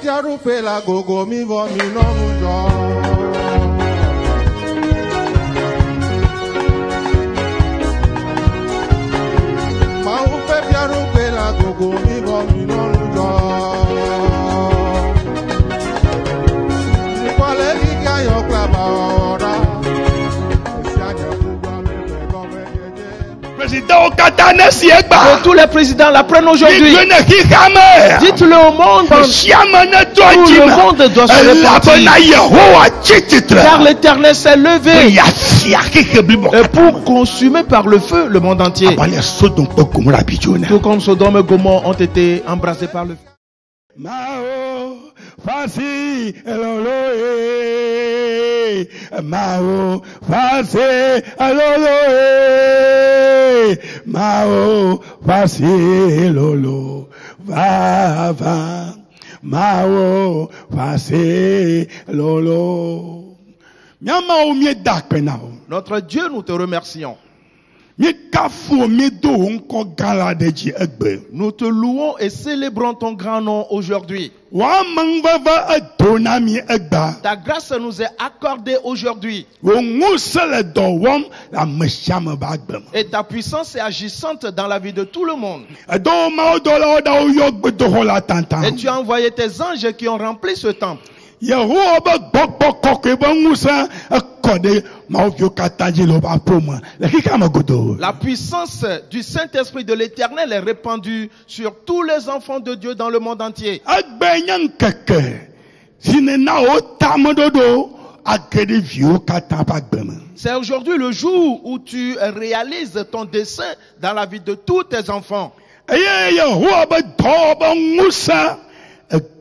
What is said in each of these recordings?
fiaɖuƒe le agogo mi vɔ mi nɔnu dzɔ. Mawu ƒe fiaɖuƒe le agogo mi vɔ mi nɔnu dzɔ. Que tous les présidents l'apprennent aujourd'hui. Dites ne hihame. Dites-le au monde. Tout le monde doit se repentir. Titre. Car l'éternel s'est levé et pour consumer par le feu le monde entier. Tout comme Sodome et Gomorrhe ont été embrasés par le feu. Fasi elolo e. Mao fasi elolo e. Mao fasi elolo va va. Mao fasi elolo. Notre Dieu, nous te remercions. Nous te louons et célébrons ton grand nom aujourd'hui. Egba. Ta grâce nous est accordée aujourd'hui et ta puissance est agissante dans la vie de tout le monde. La Et tu as envoyé tes anges qui ont rempli ce temple. Yehowa be gbɔgbɔ kɔkɔe be ŋusẽ ekɔ ɖe mawuviwo katã dzi le woƒe aƒo me le xixea me godoo. La puissance du Saint-Esprit de l'Éternel est répandue sur tous les enfants de Dieu dans le monde entier. Egbe nye ŋkeke si nena wo tameɖoɖo age ɖe viwo katã ƒe agbe me. C'est aujourd'hui le jour où tu réalises ton dessein dans la vie de tous tes enfants. eye ŋusẽ ege ɖe ŋutilãwo katã me.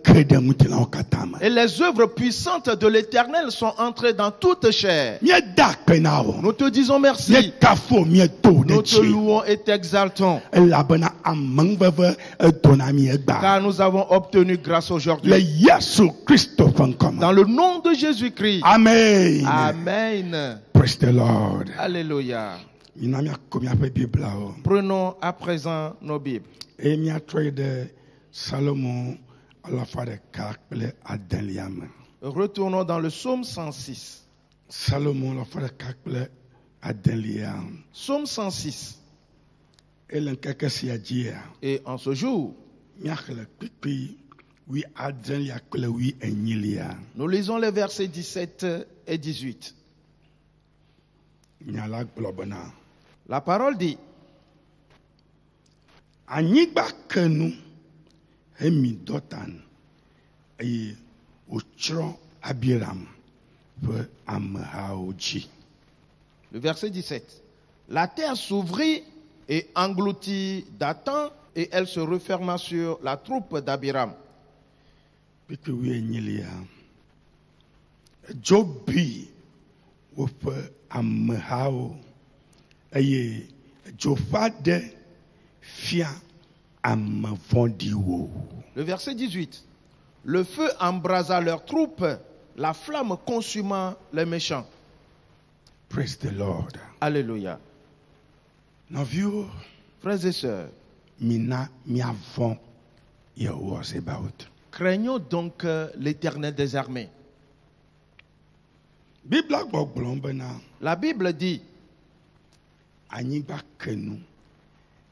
Et les œuvres puissantes de l'Éternel sont entrées dans toute chair. Nous te disons merci. Nous te louons et t'exaltons. Car nous avons obtenu grâce aujourd'hui. Dans le nom de Jésus-Christ. Amen. Amen. Praise the Lord. Alléluia. Prenons à présent nos Bibles. Eye miatrɔ Retournons dans le psaume 106. Salomo alafa ɖeka kple adelia. Psaume 106. Ele ŋkeke sia dzia. Et en ce jour, nous lisons les versets 17 et 18. nya la gblɔ bena La parole dit, eye wòtsrɔ̃ abiram ƒe amehawo dzi le verset 17, la terre s'ouvrit et engloutit Dathan et elle se referma sur la troupe d'Abiram. kpikpi wi enyilia dzo bi woƒe amehawo eye dzo ƒe aɖe fia. Le verset 18, le feu embrasa leurs troupes, la flamme consuma les méchants. Praise the Lord. Alléluia. Frères et sœurs, mina Sebaot. craignons donc euh, l'éternel des armées. Bena La Bible dit, anyigba ke nu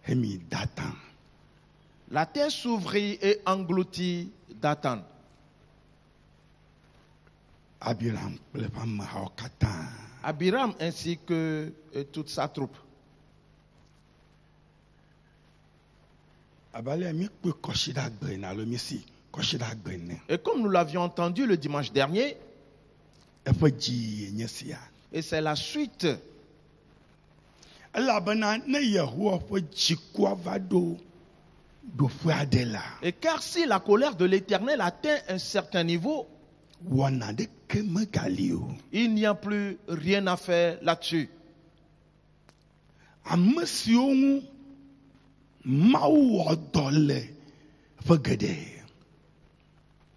hemi Datan. La terre s'ouvrit et engloutit Dathan. Abiram katã. Abiram ainsi que euh, toute sa troupe. Et comme nous l'avions entendu le dimanche dernier, et c'est la suite, et car si la colère de l'Éternel atteint un certain niveau, il n'y a plus rien à faire là-dessus.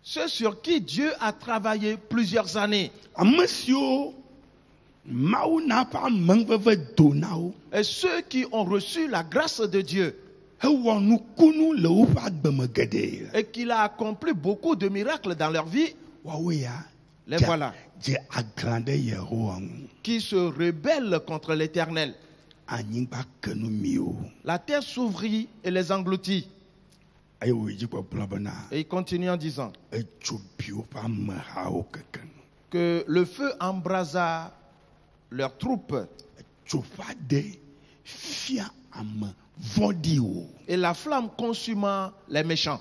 Ceux sur qui Dieu a travaillé plusieurs années. Et ceux qui ont reçu la grâce de Dieu et qu'il a accompli beaucoup de miracles dans leur vie, les voilà, qui se rebellent contre l'Éternel. La terre s'ouvrit et les engloutit. Et il continue en disant que le feu embrasa leurs troupes et la flamme consuma les méchants.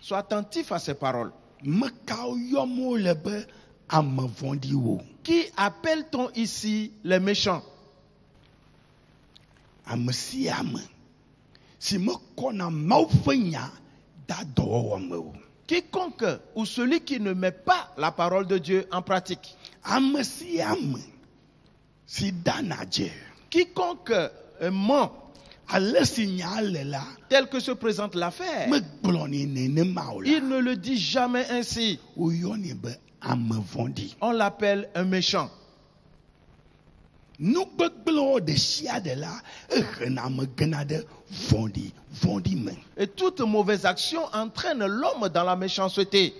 Sois attentif à ces paroles. Qui appelle-t-on ici les méchants? Quiconque ou celui qui ne met pas la parole de Dieu en pratique. ame sia ame si dana dze Quiconque euh, ment nya le la tel que se présente l'affaire, il ne le dit jamais ainsi. woyɔnɛ be ame vɔ̃ɖi On l'appelle un méchant. Et toute mauvaise action entraîne l'homme dans la méchanceté.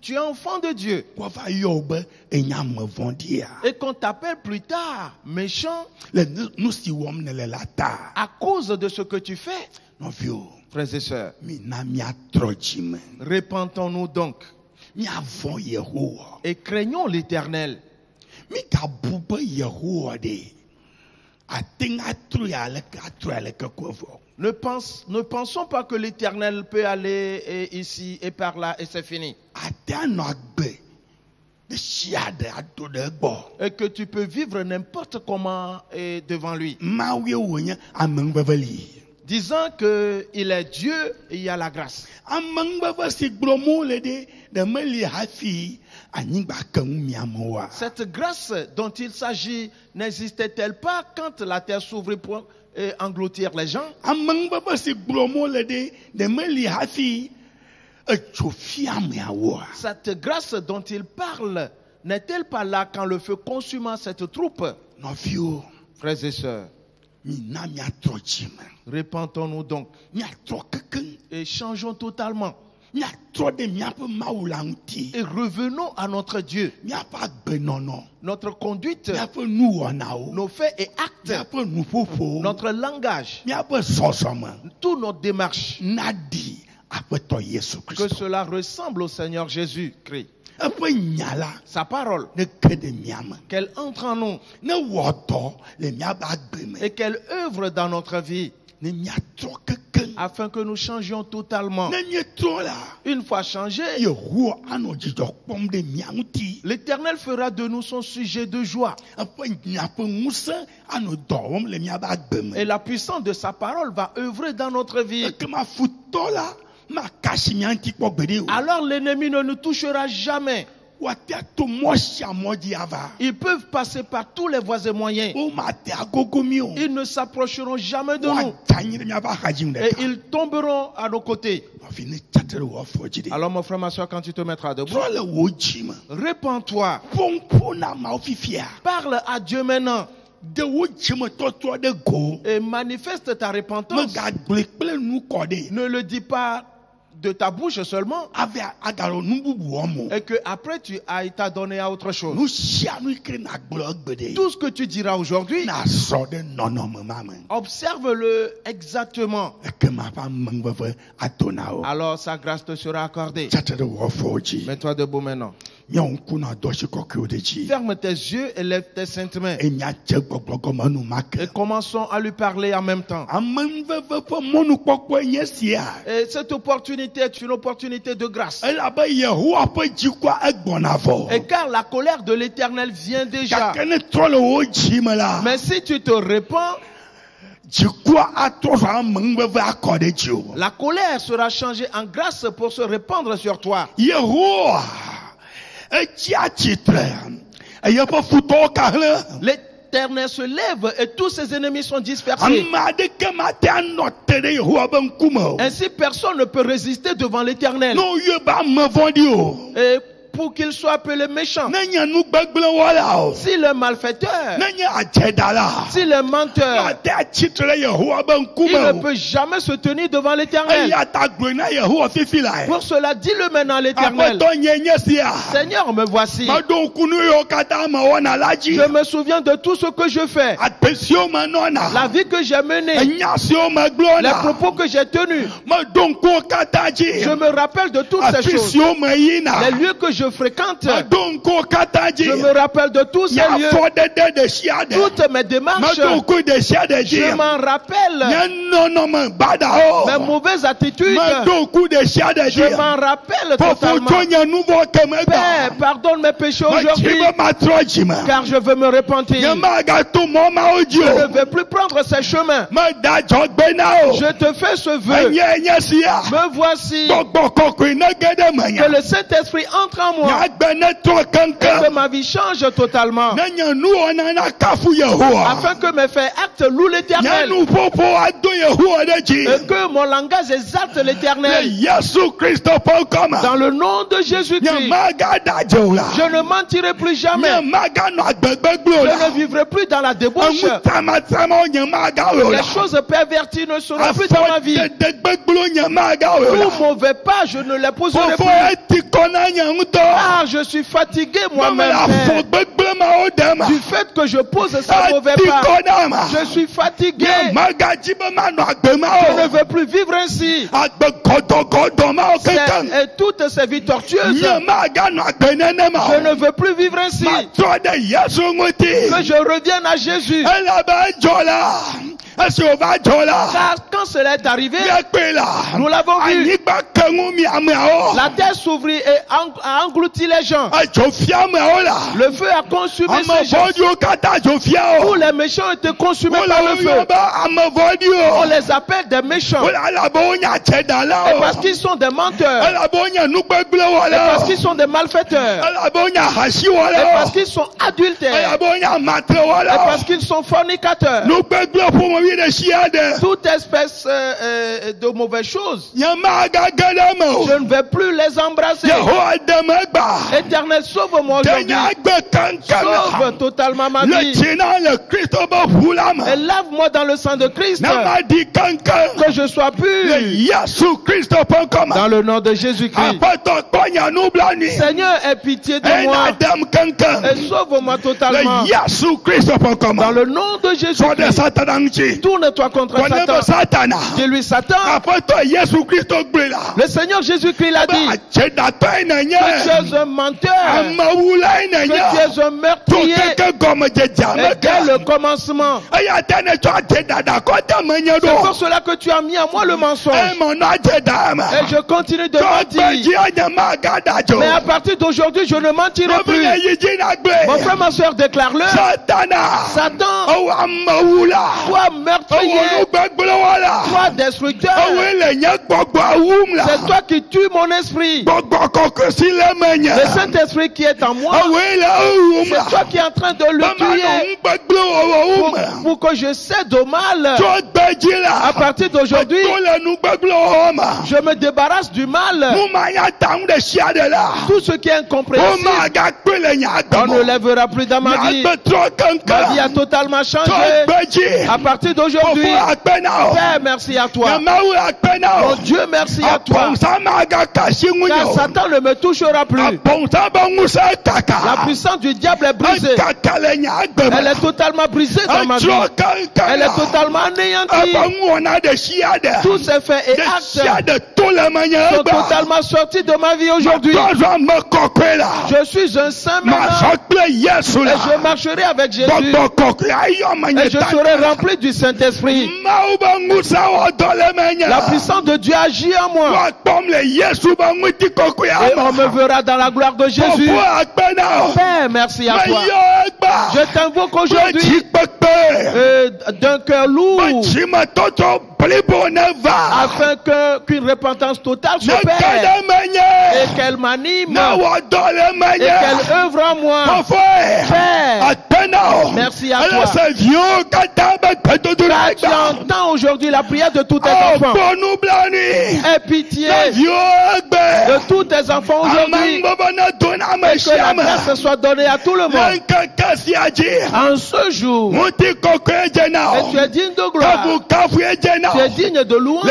Tu es enfant de Dieu. Et qu'on t'appelle plus tard méchant. À cause de ce que tu fais. Frères et sœurs, répentons-nous donc. Et craignons l'Éternel. Ne, pense- ne pensons pas que l'Éternel peut aller eh, ici et par là et c'est fini. Et que tu peux vivre n'importe comment eh, devant lui. Disant qu'il est Dieu et il y a la grâce. Cette grâce dont il s'agit n'existait-elle pas quand la terre s'ouvrit pour eh, engloutir les gens? Ameawoa Cette grâce dont il parle n'est-elle pas là quand le feu consuma cette troupe? Frères et sœurs, répentons-nous donc. Et changeons totalement et revenons à notre Dieu. Notre conduite, nos faits et actes, notre langage, toute notre démarche, que cela ressemble au Seigneur Jésus-Christ. Sa parole, qu'elle entre en nous. Et qu'elle œuvre dans notre vie afin que nous changions totalement. Une fois ŋuti l'Éternel fera de nous son sujet de joie et la puissance de sa parole va œuvrer dans notre vie. Alors l'ennemi ne nous touchera jamais. Ils peuvent passer par tous les voies et moyens. Ils ne s'approcheront jamais de nous. Et ils tomberont à nos côtés. Alors mon frère, ma soeur, quand tu te mettras debout, répands-toi. Parle à Dieu maintenant. Et manifeste ta repentance. Ne le dis pas de ta bouche seulement et que après tu ailles t'adonner à autre chose. Tout ce que tu diras aujourd'hui, observe-le exactement. Alors sa grâce te sera accordée. Mets-toi debout maintenant. Ferme tes yeux et lève tes saintes mains. Et commençons à lui parler en même temps. Et cette opportunité est une opportunité de grâce. Et car la colère de l'éternel vient déjà. Mais si tu te répands, la colère sera changée en grâce pour se répandre sur toi. yehowa L'éternel se lève et tous ses ennemis sont dispersés. Ainsi, personne ne peut résister devant l'éternel. Et pour qu'il soit appelé méchant. Si le malfaiteur, si le menteur, il ne peut jamais se tenir devant l'éternel. Pour cela, dis-le maintenant à l'éternel. Seigneur, me voici. Je me souviens de tout ce que je fais, la vie que j'ai menée, les propos que j'ai tenus. Je me rappelle de toutes ces choses. Les lieux que je fréquente, je me rappelle de tous ces lieux, toutes mes démarches. Je m'en rappelle mes mauvaises attitudes. Je m'en rappelle totalement. Père, pardonne mes péchés aujourd'hui, car je veux me repentir. Je ne vais plus prendre ces chemins. Je te fais ce vœu. Me voici. Que le Saint-Esprit entre en moi et que keŋkeŋ ma vie change totalement. Afin que mes faits louent nye l'éternel. Et que mon langage exalte l'éternel. Dans le nom de Jésus-Christ, je ne mentirai plus jamais. Je ne vivrai plus dans la débauche. Les choses perverties ne seront plus dans ma vie. Tout mauvais pas, je ne les poserai plus. Car je suis fatigué moi-même du fait que je pose ces mauvais eti pas. Je suis fatigué. Je ne veux plus vivre ainsi. Et toutes ces vies tortueuses, je ne veux plus vivre ainsi. Que je revienne à Jésus. Car quand cela est arrivé, nous l'avons vu. La terre s'ouvrit et a englouti les gens. la Le feu a consumé ces gens. Tous les méchants étaient consumés par le feu. On les appelle des méchants. wonye Et parce qu'ils sont des menteurs. elabe wonye Et parce qu'ils sont des malfaiteurs. Et parce qu'ils sont adultères. Et parce qu'ils sont fornicateurs. Toute espèce euh, euh, de me o Je ne vais plus les embrasser. Éternel, sauve-moi aujourd'hui. Sauve totalement ma vie. Et lave-moi dans le sang de Christ. Que je sois pur. Dans le nom de Jésus-Christ. Seigneur, aie pitié de moi. Et sauve-moi totalement. Dans le nom de Jésus-Christ. Tourne-toi contre Satan. Dis-lui, Satan. Le Seigneur Jésus-Christ l'a be dit. Tu es un menteur. Que tu es un meurtrier. dès le commencement. menye C'est pour cela que tu as mis à moi le mensonge. me Et je continue de mentir. Mais à partir d'aujourd'hui, je ne mentirai plus. Mon frère, ma soeur, déclare-le. Satan, amewula toi meurtrier, nugbegblẽwɔla toi destructeur, la c'est toi qui tues mon esprit. Le Saint-Esprit qui est en moi, ewoe le ewum c'est la toi qui es en train de le tuer pour, que je cède au mal. gbedzi À partir d'aujourd'hui, je me débarrasse du mal. Tout ce qui est incompréhensible, on ne lèvera plus dans ma vie. Ma vie a totalement changé. gbedzi À partir d'aujourd'hui, Père, merci à toi. Mon Dieu, merci à toi. Car Satan ne me touchera plus. La puissance du diable est brisée. Elle est totalement brisée dans ma vie. Elle est totalement anéantie. Tous ces faits et actes sont totalement sortis de ma vie aujourd'hui. Je suis un saint maintenant. Et je marcherai avec Jésus. menye Et je serai rempli du Saint-Esprit. menye La puissance de Dieu agit en moi. Et on me me dans la gloire de Jésus. Père, merci à toi. Je t'invoque aujourd'hui. Euh, d'un cœur lourd. Afin que- qu'une repentance totale s'opère ɖe et qu'elle m'anime. Et qu'elle œuvre en moi. Père, Merci à toi. car la tu entends aujourd'hui la prière de tous tes o enfants. Aie pitié de tous tes enfants aujourd'hui. bɛhyia la grâce soit donnée à tout le monde. En ce jour, et tu es digne de gloire. Tu es digne de louange.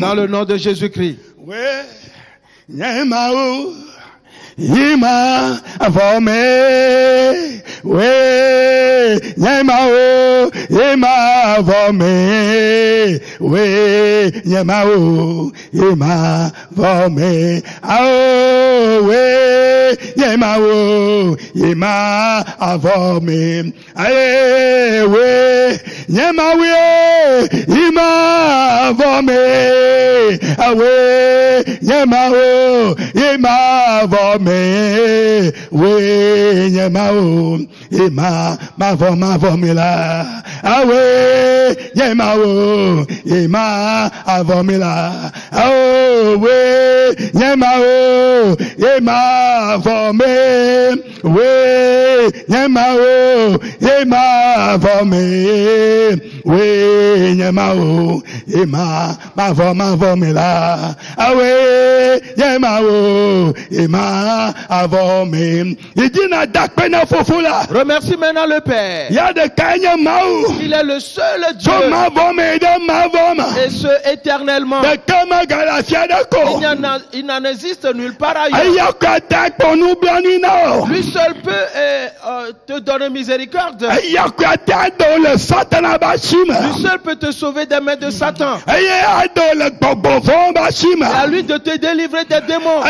Dans le nom de Jésus-Christ. we yi ma vome we nye ma o yi ma vome we nye ma o yi ma vome ao we nye ma o yi ma vome aye we Yema we, ima nyemawe imavome awe nyemawo imavome we. Nyemawo ima mavọ la, awe nyemawo ima avọmila awe nyemawo ima avọme we. Nyemawo ima avọme. We o we o la Remercie maintenant le Père. de Il est le seul Dieu. ma ma ma Et ce éternellement. de ká ma galatia de Il ko n'en existe nulle part ailleurs. o Lui seul peut euh, euh, te donner miséricorde. le satana Lui seul peut te sauver des mains de Satan. le Et à lui de te délivrer des démons.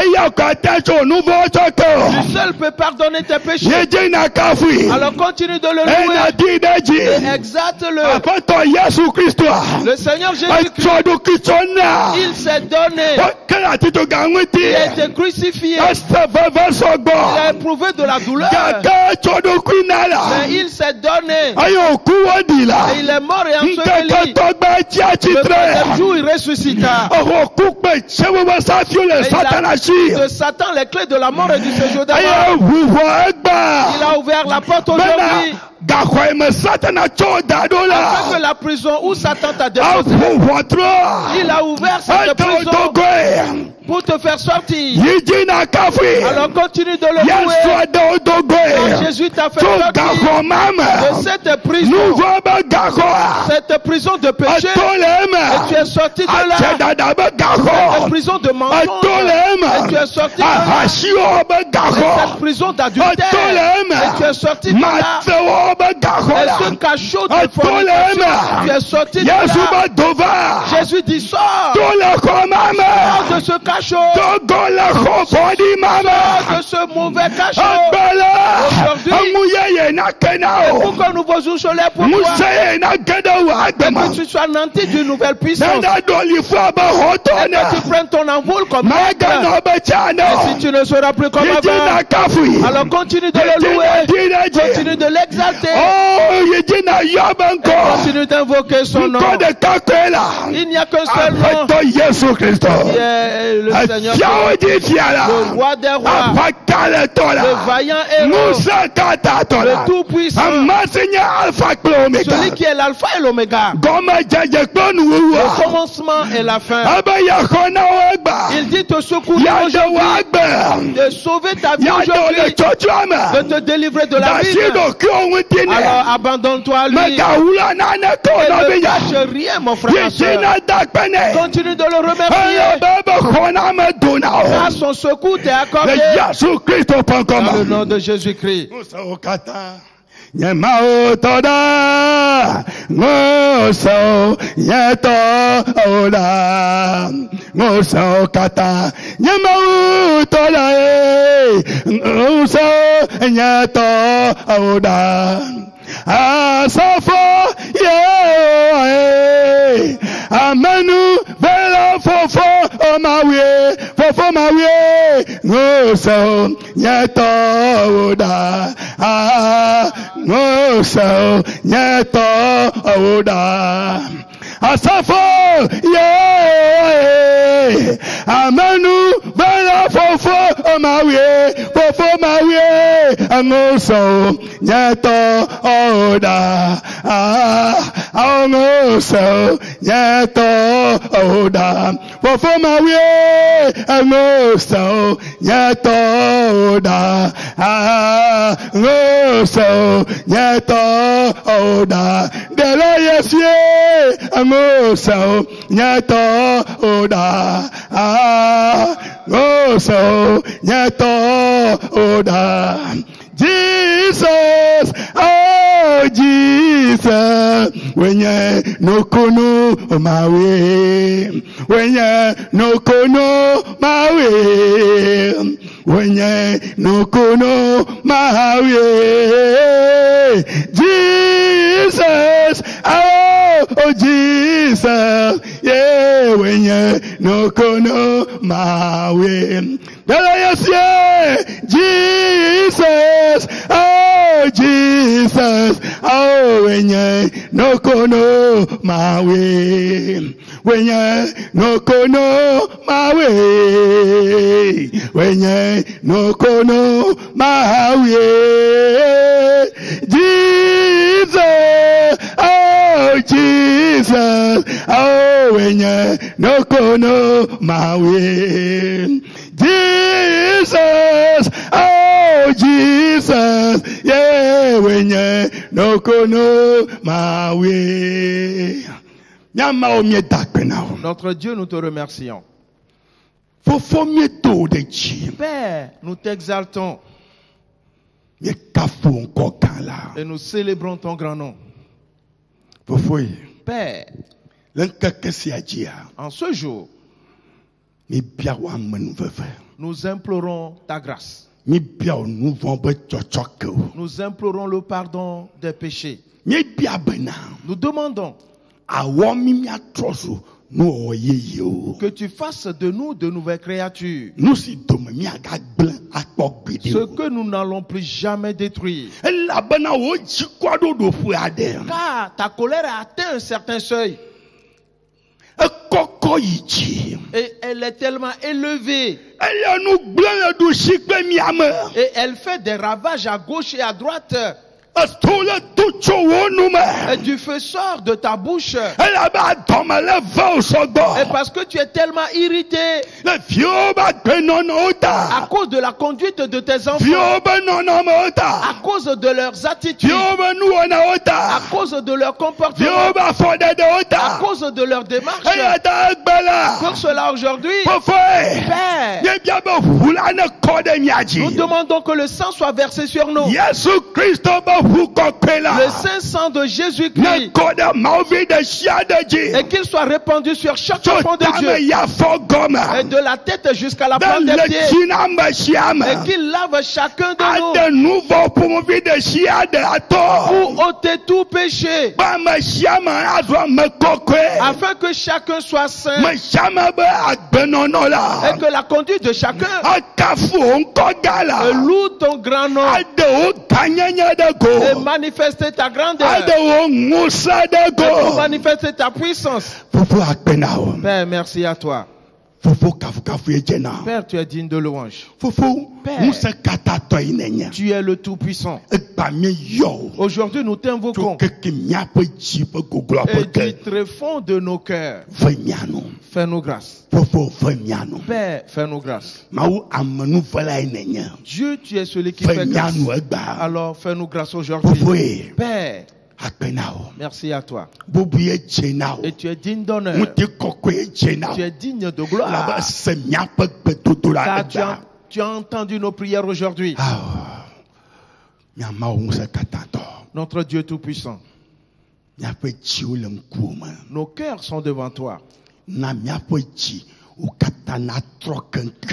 Lui seul peut pardonner tes péchés. Alors continue de le louer. Et exalte-le. Le Seigneur Jésus-Christ, il s'est donné. gàngúti Il a été crucifié. Il a éprouvé de la douleur. Mais il s'est donné. La Et il est mort et enseveli. Le troisième jour, il ressuscita. sẹ́wọ́n sáfì Et il a de Satan les clés de la mort et du séjour morts. wùwọ́ ẹgbà Il a ouvert la porte aujourd'hui. Afin que la prison où Satan t'a déposé, àwùwọ́ tó il a ouvert cette prison pour te faire sortir. Alors continue de le louer. Quand Jésus t'a fait sortir de cette prison, cette prison de péché, et tu es sorti de là. Cette prison de mensonge, et tu es sorti de là. Cette prison d'adultère, et tu es sorti de là. Ce cachot de Atolema. fornication, tu es sorti de là? Jésus dit sors, sors de ce cachot, sors de ce mauvais cachot. Aujourd'hui. Pour que nous vous soleil pour toi, et que tu sois nanti d'une nouvelle puissance, et que tu prennes ton envol comme Et si tu ne seras plus comme avant, alors continue de le louer, continue de l'exalter, Oh, yidi na yabanko. continue d'invoquer son nom. Il n'y a qu'un seul nom, Kristo. qui est le Seigneur, le roi des rois, le vaillant héros, le kple omega. celui qui est l'alpha et l'oméga, le commencement et la fin. Yakona wegba. Il dit te secourir aujourd'hui, de sauver ta vie aujourd'hui, de te délivrer de la vie. Alors abandonne-toi à lui. Et ne cache rien, mon frère. Continue de le remercier. o. son secours t'est accordé. Le Yesu Kristo Dans nye mawo tɔ da ŋo sɔn nye tɔ o la ŋo sɔn ka taa nye mawo tɔ la ye ŋo sɔn nye tɔ o la asafo yee amenu vela fofo omawie fofo mawie ŋoso nyetɔwo da aa ŋoso nyetɔwo da asafo! Yee amenu bẹ́ẹ̀ fòfó ọmọwé fòfó ọmọwé ẹ̀ńgọ́sọ nyẹ́tọ́ ọ̀ọ́dà ẹ̀ńgọ́sọ nyẹ́tọ́ ọ̀ọ́dà fòfó ọmọwé ẹ̀ńgọ́sọ nyẹ́tọ́ ọ̀ọ́dà ẹ̀ńgọ́sọ nyẹ́tọ́ ọ̀ọ́dà dẹ̀lẹ́ yẹ fie ẹ̀ńgọ́sọ. Musa o oda, ụda a. Musa o nyetọ ụda Jesus oh Jesus. Wenye n'okunu mawe wenye n'okunu mawe when you no kono my way, when you no kono my way, Jesus, oh, oh Jesus, yeah, when you no kono my way. Yes, yeah, Jesus, oh Jesus, oh when you no kono my way, when you no kono my way, when you no kono my way, Jesus, oh Jesus, oh when you no kono my way. Jesus, oh Jesus, yeah, when you no kono my way. Nyama o mie dakpe na o. Notre Dieu, nous te remercions. Fofo mie to de chi. Père, nous t'exaltons. Et nous célébrons ton grand nom. Père, en ce jour, nous implorons ta grâce. Nous implorons le pardon des péchés. Nous demandons Que tu fasses de nous de nouvelles créatures. Ce que nous n'allons plus jamais détruire. ɖoƒe aɖe Car ta colère a atteint un certain seuil. Et elle est tellement élevée. Et elle fait des ravages à gauche et à droite. Et du feu sort de ta bouche. Et parce que tu es tellement irrité à cause de la conduite de tes enfants, à cause de leurs attitudes, à cause de leur comportement, à cause de leur démarche. Pour cela, aujourd'hui, Père, nous demandons que le sang soit versé sur nous. yesu kristo Le saint sang de Jésus-Christ. Et qu'il soit répandu sur chaque enfant de Dieu. Et de la tête jusqu'à la plante des pieds. Et qu'il lave chacun de nous pour ôter tout péché. Afin que chacun soit saint. Et que la conduite de chacun loue ton grand nom. Et go manifester ta grandeur. go manifester ta puissance. Père, merci à toi. Père, tu es digne de louange. Père. Tu es le Tout-Puissant. o Aujourd'hui, nous t'invoquons et du tréfonds de nos cœurs. Fais-nous grâce. Père, fais-nous grâce. nenye Dieu, tu es celui qui fait grâce. egba Alors, fais-nous grâce aujourd'hui. Père, merci à toi. Et tu es digne d'honneur. Tu es digne de gloire. Car tu as, tu as entendu nos prières aujourd'hui. ŋusẽ katatɔ Notre Dieu Tout-Puissant, nos cœurs sont devant toi.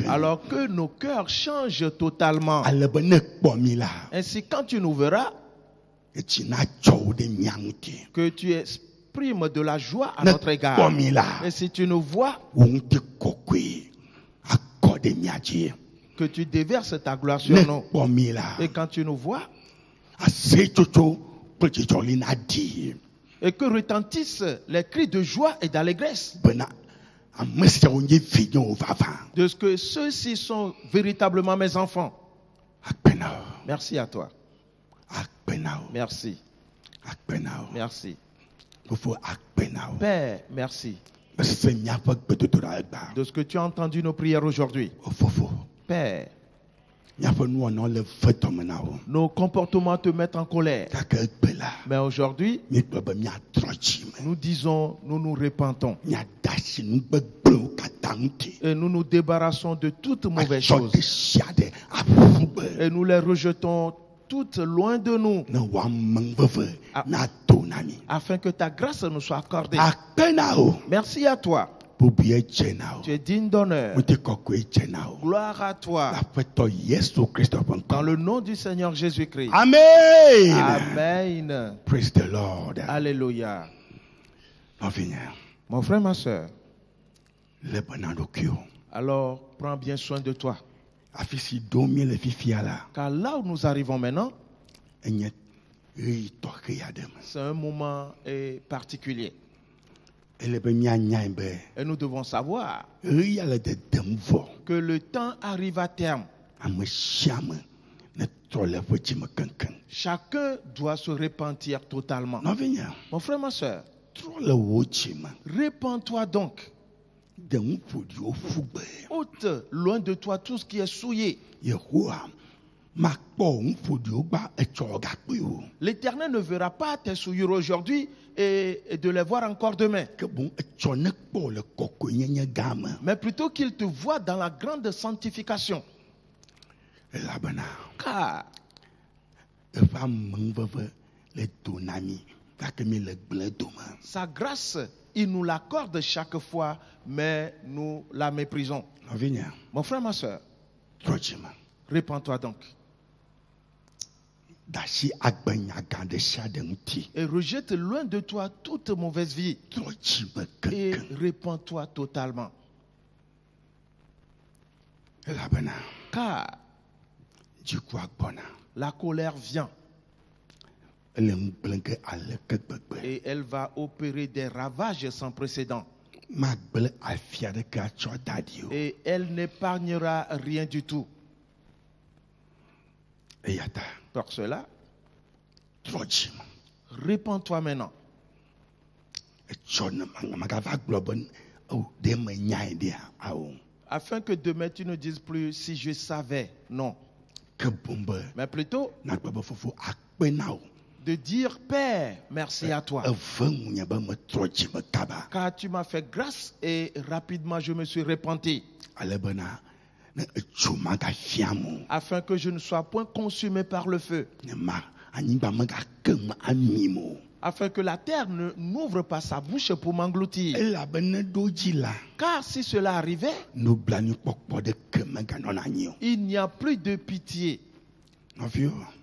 Alors que nos cœurs changent totalement. ale be ne kpɔ mi la Ainsi, quand tu nous verras, que tu exprimes de la joie à notre égard. Et si tu nous vois, que tu déverses ta gloire sur nous. Et quand tu nous vois, et que retentissent les cris de joie et d'allégresse, de ce que ceux-ci sont véritablement mes enfants. Merci à toi. Merci. Merci. Père, merci. De ce que tu as entendu nos prières aujourd'hui. o fofo Père, nos comportements te mettent en colère. Mais aujourd'hui, míegblɔ be míatrɔ dzi me nous disons, nous nous katã ŋuti et nous nous débarrassons de toute mauvaise atsɔ chose ɖe sia ɖe aƒu gbe et nous les rejetons toutes loin de nous Ah. afin que ta grâce nous soit accordée. Merci à toi. Tu es digne d'honneur. Gloire à toi. Dans le nom du Seigneur Jésus-Christ. amen Amen. praise the lord Alléluia. Mon frère, ma soeur, alors prends bien soin de toi. Car là où nous arrivons maintenant, c'est un moment eh, particulier. Et nous devons savoir que le temps arrive à terme. Chacun doit se repentir totalement. Mon frère, ma soeur, répands-toi donc. Ôte loin de toi tout ce qui est souillé. L'Éternel ne verra pas tes souillures aujourd'hui et, et de les voir encore demain, mais plutôt qu'il te voit dans la grande sanctification. Car dome sa grâce, il nous l'accorde chaque fois, mais nous la méprisons. Mon frère, ma soeur, répands-toi donc. Et rejette loin de toi toute mauvaise vie. Et répands-toi totalement. Car la colère vient ele ŋu gblẽ ge aleke gbegbe et elle va opérer des ravages sans précédent. Et elle n'épargnera rien du tout. Pour cela, répands-toi maintenant. Afin que demain tu ne dises plus si je savais. Non. Mais plutôt de dire Père, merci à toi. Car tu m'as fait grâce et rapidement je me suis repenti. o Afin que je ne sois point consumé par le feu. Afin que la terre ne n'ouvre pas sa bouche pour m'engloutir. la Car si cela arrivait, il n'y a plus de pitié.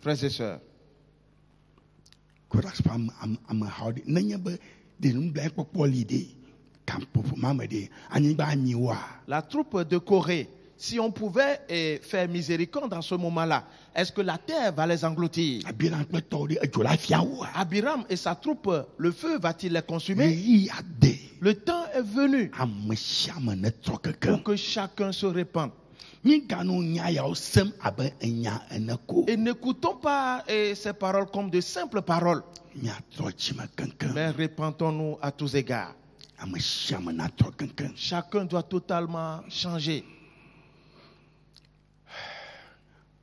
Frères et sœurs, la troupe de Corée, si on pouvait eh, faire miséricorde dans ce moment-là, est-ce que la terre va les engloutir? Abiram et sa troupe, le feu va-t-il les consumer? Le temps est venu trɔ pour que chacun se répande. Et n'écoutons pas eh, ces paroles comme de simples paroles, mais répentons-nous à tous égards. Chacun doit totalement changer.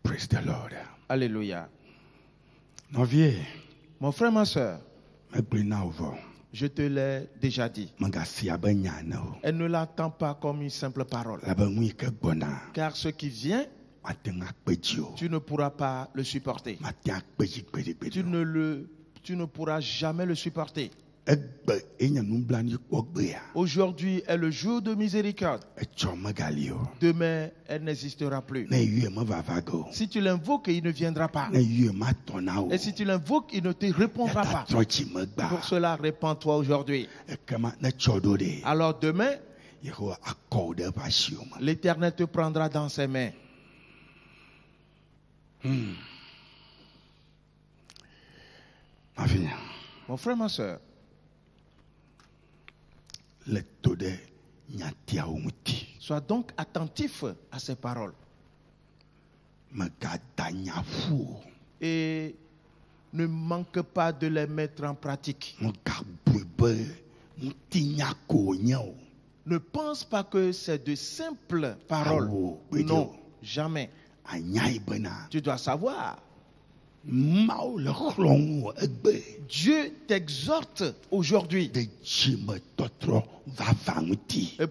praise the lord. Alléluia. Mon frère, ma soeur, je te l'ai déjà dit. Elle ne l'attend pas comme une simple parole. Car ce qui vient, tu ne pourras pas le supporter. Tu ne, le, tu ne pourras jamais le supporter. Nublanuikpɔgbea Aujourd'hui est le jour de miséricorde. o Demain, elle n'existera plus. Si tu l'invoques, il ne viendra pas. Et si tu l'invoques, il ne te répondra pas. Pour cela, répands-toi aujourd'hui. ɖe Alors demain, l'Éternel te prendra dans ses mains. nɔvinye Mon frère, ma soeur, le to ɖe nyatiawo ŋuti sois donc attentif à ces paroles. Et ne manque pas de les mettre en pratique. Ne pense pas que c'est de simples paroles. Non, jamais. Tu dois savoir, mawu le xlɔ̃ wò egbe Dieu t'exhorte aujourd'hui.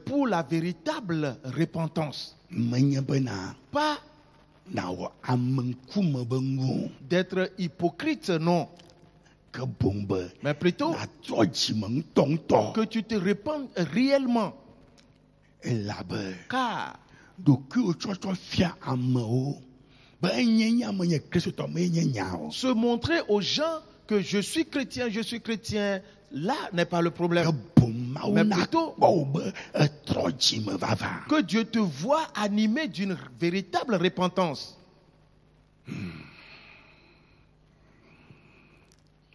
Pour la véritable repentance. Pas d'être hypocrite, non. Mais plutôt que tu te répandes réellement. Car se montrer aux gens que je suis chrétien, je suis chrétien, là n'est pas le problème. Mais plutôt- vava Que Dieu te voit animé d'une véritable repentance.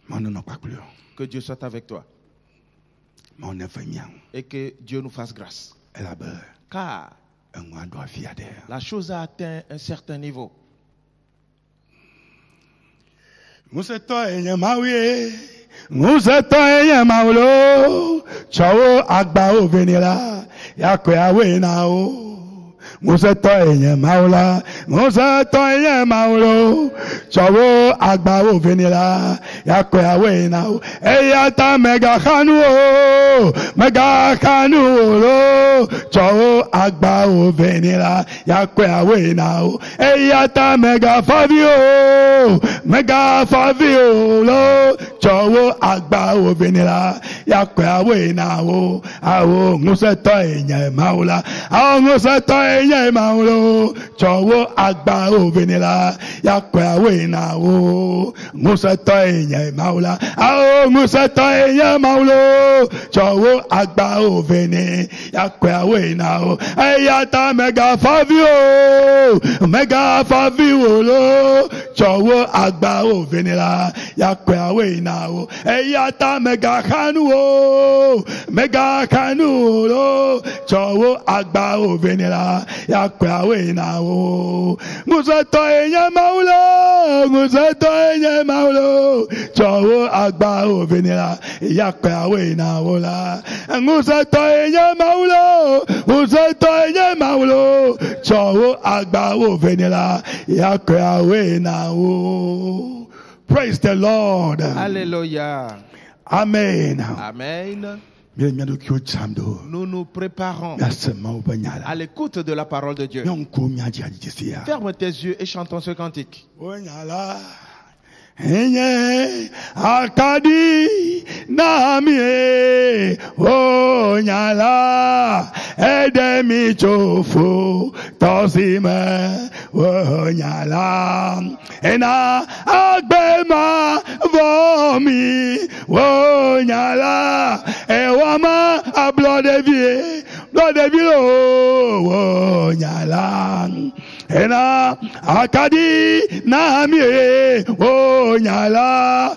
kpakple o Que Dieu soit avec toi miawo et que Dieu nous fasse grâce. Car aɖe la chose a atteint un certain niveau. Ŋusẽtɔ enye mawu ye ŋusẽtɔ enye mawu lo. Tsɔwo agbawo vɛ nɛ la yakɔe awoe na ŋusẽtɔ enye mawu la ŋusẽtɔ enye mawu lo tsɔwo agbawo vɛ nɛ la yakɔe awoe na wo eya ta mɛgaxa nu o. Mɛgaxa nu o lo tsɔwo agbawo vɛ nɛ la yakɔe awoe na wo eya ta mɛgafavi o. Mɛgafavi o lo tsɔwo agbawo vɛ nɛ la yakɔe awoe na wo awo ŋusẽtɔ enye mawu la awo ŋusẽtɔ enye mawu lo tsɔwo agbawo vɛ nɛ la yakɔe awoe na wo ŋusẽtɔ enye mawu la. Awo ŋusẽtɔ enye mawu lo. Tsɔwo agbawo vɛ nɛ yakɔe awoe na wo eya ta mɛgafavi o. Mɛgafavi o lo tsɔwo agbawo vɛ nɛ la yakɔe awoe na wo eya ta mɛgaxanu o mɛgaxanu o lo tsɔwo agbawo vɛ nɛ la yakɔe awoe na wo ŋusẽtɔ enye mawu lo ŋusẽtɔ enye mawu lo tsɔwo agbawo vɛ nɛ la. Yakɔe awoe na wo la ŋusẽtɔ enye mawu lo ŋusẽtɔ enye mawu lo tsɔwo agbawo vɛ nɛ la yakɔe awoe na wo praise the lord. Alléluia. amen. Amen. Nous nous préparons à l'écoute de la parole de Dieu. Ferme tes yeux et chantons ce cantique. enye akadi mi tsofo tɔsi me wonya la ena agbema vɔ mi wonya la ewama ablɔdevi blɔdevi lo. Wonya la ena akadi na mie wonyala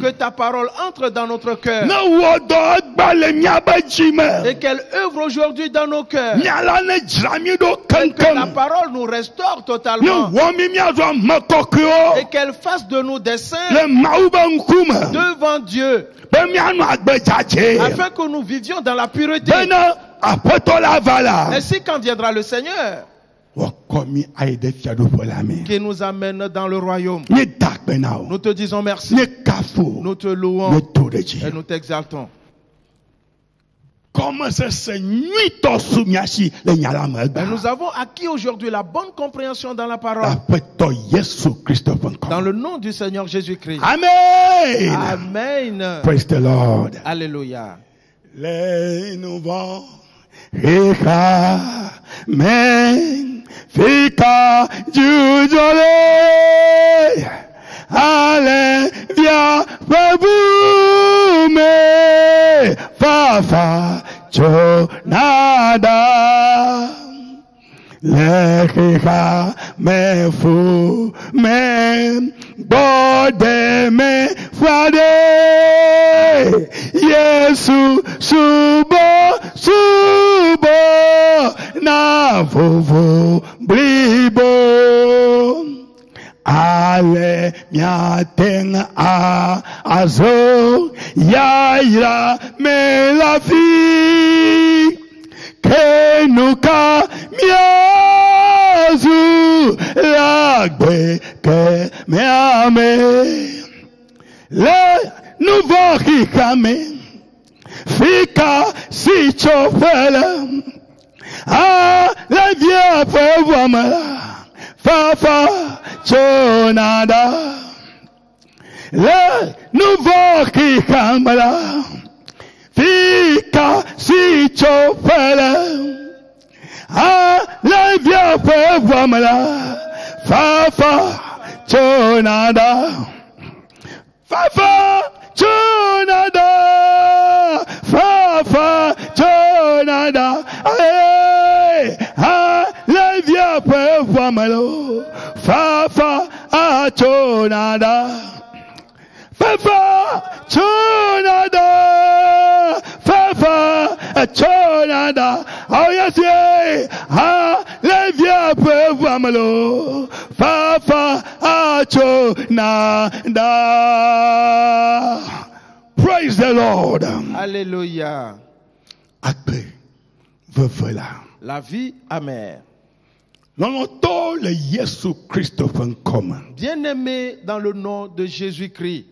Que ta parole entre dans notre cœur. Et qu'elle œuvre aujourd'hui dans nos cœurs. ɖo Que la parole nous restaure totalement. Et qu'elle fasse de nous des saints devant Dieu. Afin que nous vivions dans la pureté. Ainsi quand viendra le Seigneur qui nous amène dans le royaume. Nous te disons merci. Nous te louons et nous t'exaltons. Et nous avons acquis aujourd'hui la bonne compréhension dans la parole. Dans le nom du Seigneur Jésus-Christ. amen Amen. praise the lord. Alléluia. le inuvɔ xixa me fika dzudzɔle ale via ƒe bu me fafa chonada lẹ́kìká mẹ́fò mẹ́ gbọ́dẹ̀ mẹ́ fúadé Yéṣu ṣubọ̀ ṣubọ̀ náà fòfò bíbọ̀ ale miateng a azo yaira melafi kenuka miazu lagbe ke miame le nouveau kikame fika si chofele ah la vie peut voir Fafa Chonada. Le nouveau qui cambala. Fika si chofele. Ah, le vieux peu voilà. Fafa Chonada. Fafa Chonada. Fafa Chonada. Hey, ah, le vieux peu voilà. Fafa Chonada. Fafa Chonada. Amelo. Fafa Chonada. Praise the Lord. Alléluia. Après, voilà. La vie amère. Bien-aimé dans le nom de Jésus-Christ.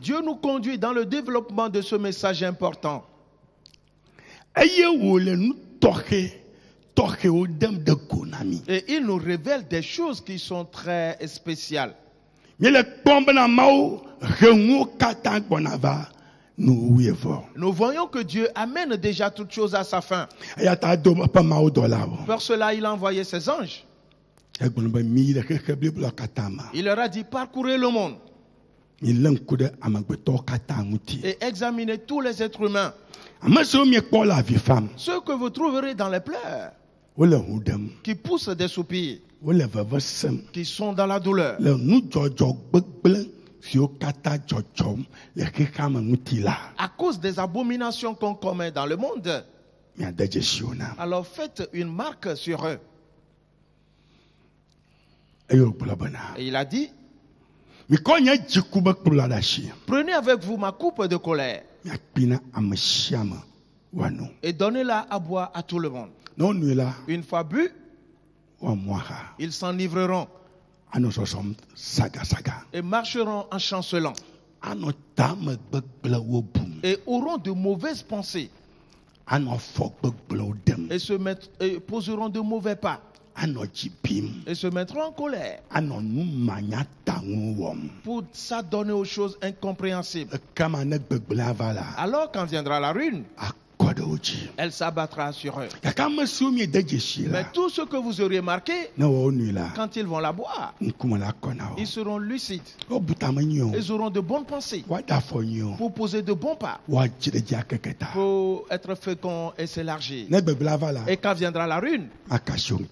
Dieu nous conduit dans le développement de ce message important. Et il nous révèle des choses qui sont très spéciales. Nous voyons que Dieu amène déjà toutes choses à sa fin. Pour cela, il a envoyé ses anges. Il leur a dit parcourez le monde et examinez tous les êtres humains. Ceux que vous trouverez dans les pleurs, qui poussent des soupirs, qui sont dans la douleur. À cause des abominations qu'on commet dans le monde, alors faites une marque sur eux. Et il a dit asi Prenez avec vous ma coupe de colère. Et donnez-la à boire à tout le monde. Une fois bu, ils s'enivreront et marcheront en chancelant. Wo bum et auront de mauvaises pensées. Et se et poseront de mauvais pas et se mettront en colère. Pour s'adonner aux choses incompréhensibles. Alors quand viendra la ruine, elle s'abattra sur eux. Mais tout ce que vous auriez marqué, quand ils vont la boire, ils seront lucides. Ils auront de bonnes pensées. Pour poser de bons pas, pour être féconds et s'élargir. Et quand viendra la ŋuti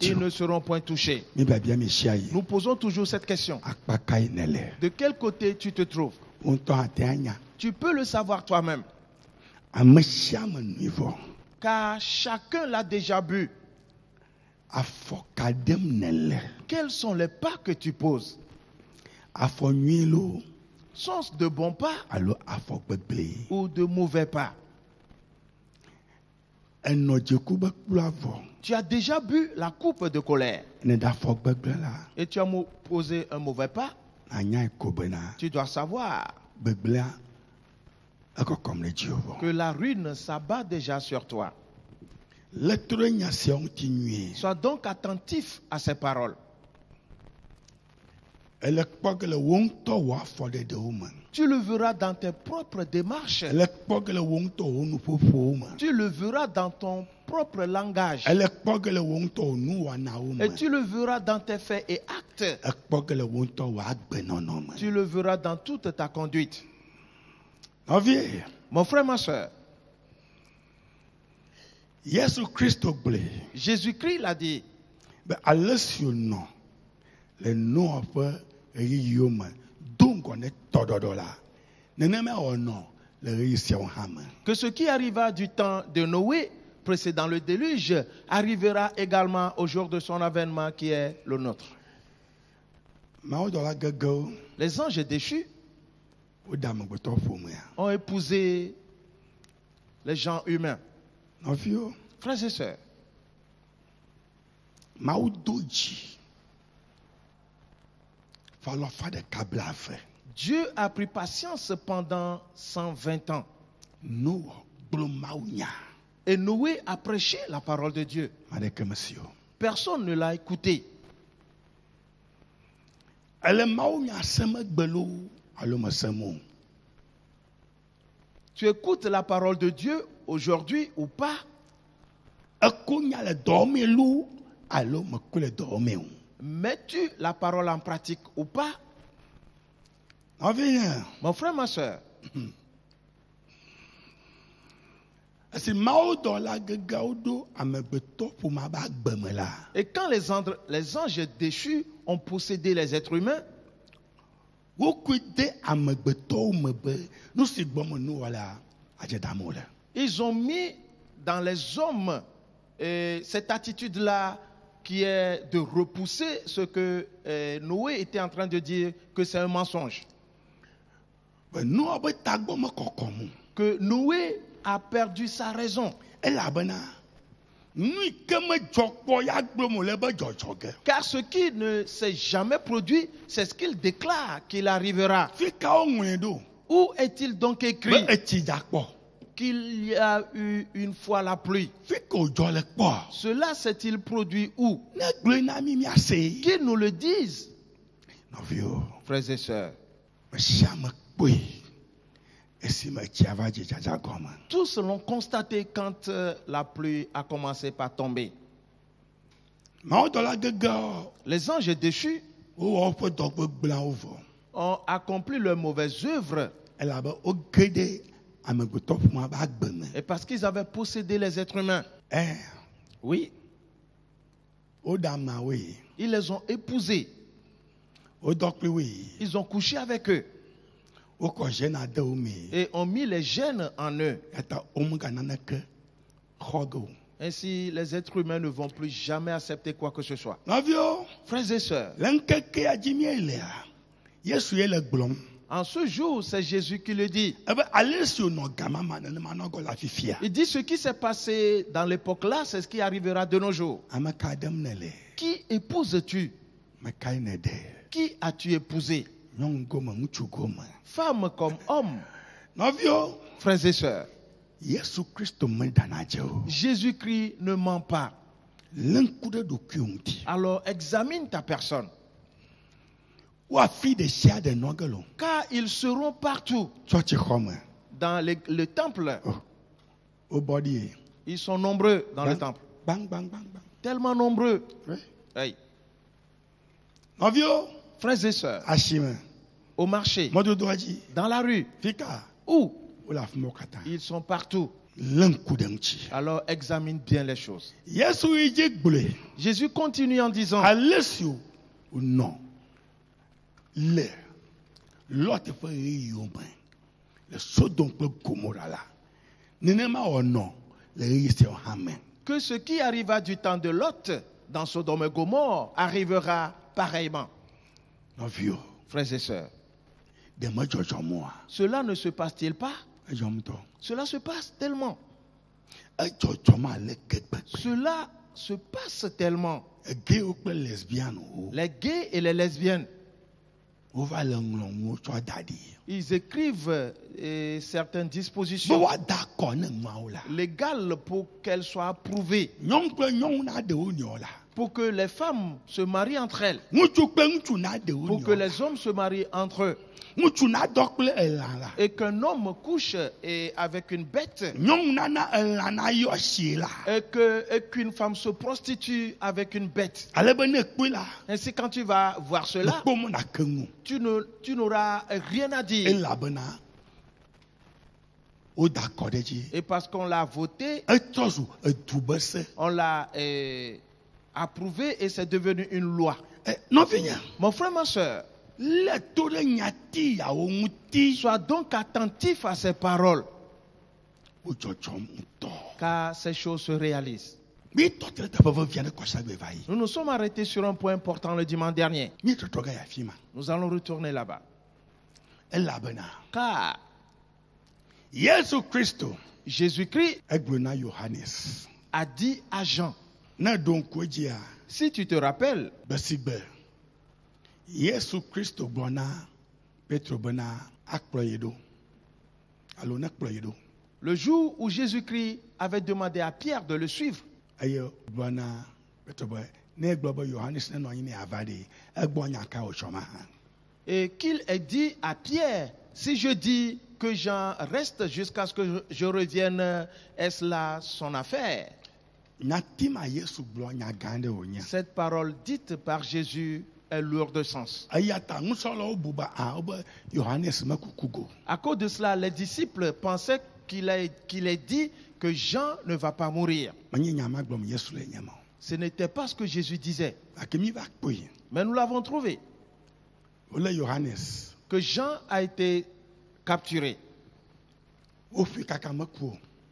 ils ne seront point touchés. Nous posons toujours cette question. De quel côté tu te trouves? Anya Tu peux le savoir toi-même, car chacun l'a déjà bu. Quels sont les pas que tu poses? Sont-ce de bons pas? Ou de mauvais pas? Tu as déjà bu la coupe de colère. Et tu as posé un mauvais pas? Tu dois savoir gbegblẽa ekɔkɔm ɖe dziwò vɔ que la ruine s'abat déjà sur toi. Sois donc attentif à ces paroles. Tu le verras dans tes propres démarches. Tu le verras dans ton propre langage. Et tu le verras dans tes faits et actes. Tu le verras dans toute ta conduite. Mon frère, ma soeur, Jésus-Christ l'a dit. wònɔ le noa ƒe ɣeyiɣiwo me do ŋgɔ ne tɔɖɔɖɔ la nenema wònɔ le ɣeyiɣi siawo hã me que ce qui arriva du temps de Noé, précédant le déluge, arrivera également au jour de son avènement qui est le nôtre. Les anges déchus ont épousé les gens humains. Frères et sœurs, Dieu a pris patience pendant 120 ans. Et Noé a prêché la parole de Dieu. Personne ne l'a écouté. Tu écoutes la parole de Dieu aujourd'hui ou pas? Mets-tu la parole en pratique ou pas? Mon frère, ma soeur, et quand les anges, les anges déchus ont possédé les êtres humains, wokui de amegbetɔwo me be nu si gbɔme nuwɔ la adze dam wole ils ont mis dans les hommes euh, cette attitude-là qui est de repousser ce que euh, Noé était en train de dire que c'est un mensonge. Que Noé a perdu sa raison. Car ce qui ne s'est jamais produit, c'est ce qu'il déclare qu'il arrivera. Où est-il donc écrit? Qu'il y a eu une fois la pluie. Cela s'est-il produit où? Qu'ils nous le disent, frères et sœurs. Tous l'ont constaté quand euh, la pluie a commencé par tomber. Les anges déchus. Ont accompli leurs mauvaises œuvres et parce qu'ils avaient possédé les êtres humains. ɛ Oui, ils les ont épousés, ils ont couché avec eux wokɔ zena de wo mee et ont mis les gènes en eux. Ainsi, les êtres humains ne vont plus jamais accepter quoi que ce soit. Frères et sœurs, en ce jour, c'est Jésus qui le dit. le afifia Il dit ce qui s'est passé dans l'époque là, c'est ce qui arrivera de nos jours. le Qui épouses-tu Qui as-tu épousé? Nyɔnu gome ŋutsu gome Femme comme homme, nɔviwo frères et sœurs. Jésus-Christ ne ment pas. Alors examine ta personne, car ils seront partout. Dans le temple, o wobɔ ɖi ye ils sont nombreux dans le temple. gbang gbang Tellement nombreux. Oui. Hey. Frères et sœurs, au marché, dans la rue, où? Ils sont partout. Alors examine bien les choses. Jésus continue en disant, me que ce qui arriva du temps de Lot dans Sodome et Gomorre arrivera pareillement. Frères et sœurs, cela ne se passe-t-il pas? Cela se passe tellement. Cela se passe tellement. Les gays et les lesbiennes, ils écrivent euh, certaines dispositions. Légales pour qu'elles soient approuvées. Pour que les femmes se marient entre elles, pour que les hommes se marient entre eux, la et qu'un homme couche et avec une bête, la et qu'une femme se prostitue avec une bête. Ainsi, quand tu vas voir cela, tu n'auras rien à dire. dzi Et parce qu'on l'a voté, on l'a euh, approuvé et c'est devenu une loi. Nɔvinya Mon frère, ma soeur, sois donc attentif à ces paroles, car ces choses se réalisent. Nous nous sommes arrêtés sur un point important le dimanche dernier. Nous allons retourner là-bas. elabena Car Jésus-Christ yohanes a dit à Jean, si tu te rappelles, le jour où Jésus-Christ avait demandé à Pierre de le suivre, et qu'il ait dit à Pierre, si je dis que Jean reste jusqu'à ce que je, je revienne, est-ce là son affaire? Cette parole dite par Jésus est lourde de sens. eya ta nusrɔ̃lawo bu ba a wobe yohanes mekuku go À cause de cela, les disciples pensaient qu'il qu'il ait dit que Jean ne va pas mourir. Ce n'était pas ce que Jésus disait. Mais nous l'avons trouvé, que Jean a été capturé.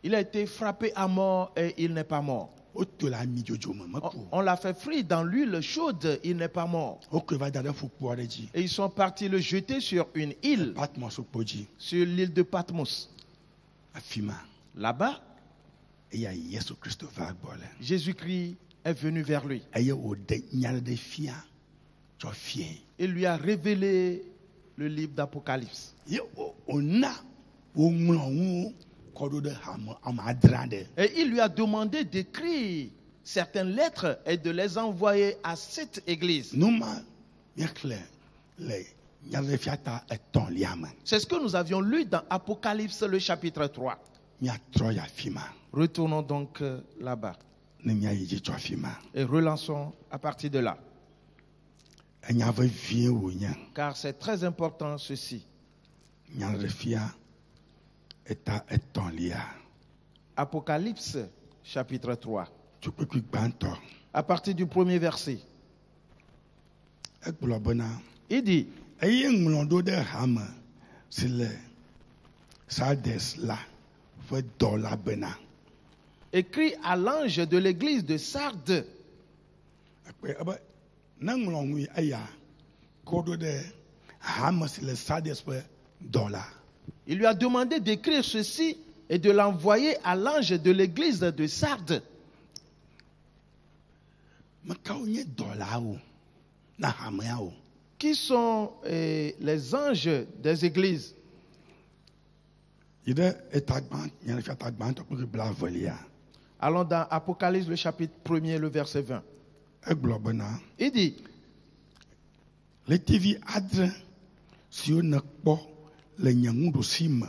Il a été frappé à mort et il n'est pas mort. On, l'a fait frire dans l'huile chaude, il n'est pas mort. dzi Et ils sont partis le jeter sur une île, sur l'île de Patmos. Là-bas, Jésus-Christ est venu vers lui. Il lui a révélé le livre d'Apocalypse. Et il lui a demandé d'écrire certaines lettres et de les envoyer à cette église. C'est ce que nous avions lu dans Apocalypse le chapitre 3. míatrɔ yi afi ma Retournons donc euh, là-bas et relançons à partir de là. Car c'est très important ceci. nya ɖe ɖe fia eta etɔ̃lia Apocalypse chapitre 3. tso kpekpe gbãtɔ À partir du premier verset, il dit, écrit à l'ange de l'église de Sardes, il lui a demandé d'écrire ceci et de l'envoyer à l'ange de l'église de Sardes. Qui sont euh, les anges des églises? Avelia Allons dans Apocalypse le chapitre 1er, le verset 20. egblɔ bena Il dit, ɣletivi adre siwo nekpɔ le nye ŋuɖusi me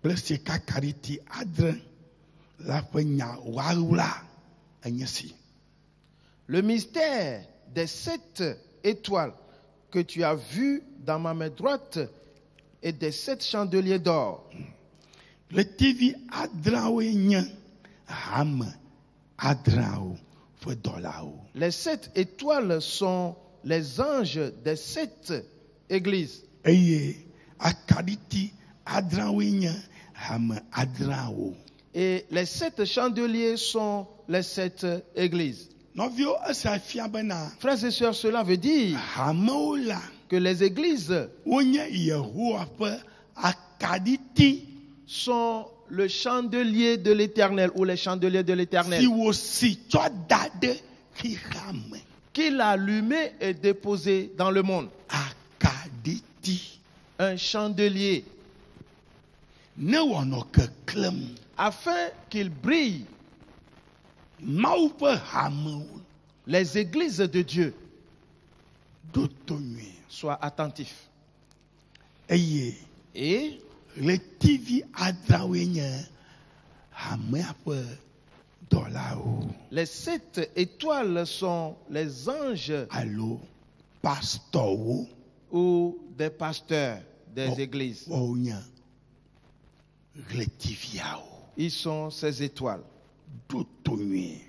kple sikakaɖiti adre la ƒe nya woaɣla enye si le mystère des sept étoiles que tu as vues dans ma main droite et des sept chandeliers d'or. ɣletivi adreawoe nye hame adreawo ƒe dɔlawo Les sept étoiles sont les anges des sept églises. eye adreawo Et les sept chandeliers sont les sept églises. Frères et sœurs, cela veut dire que les églises sont le chandelier de l'éternel ou les chandeliers de l'éternel. Qu'il a allumé et déposé dans le monde. akaɖiti Un chandelier ne wòanɔ keklem afin qu'il brille. mawu ƒe hamewo Les églises de Dieu, ɖo to nyuie soient attentifs. eye. Et ɣletivi adreawoe nye hamea ƒe dɔlawo les sept étoiles sont les anges alo pastɔwo ou des pasteurs des Oh. églises. nye ɣletiviawo Ils sont ces étoiles.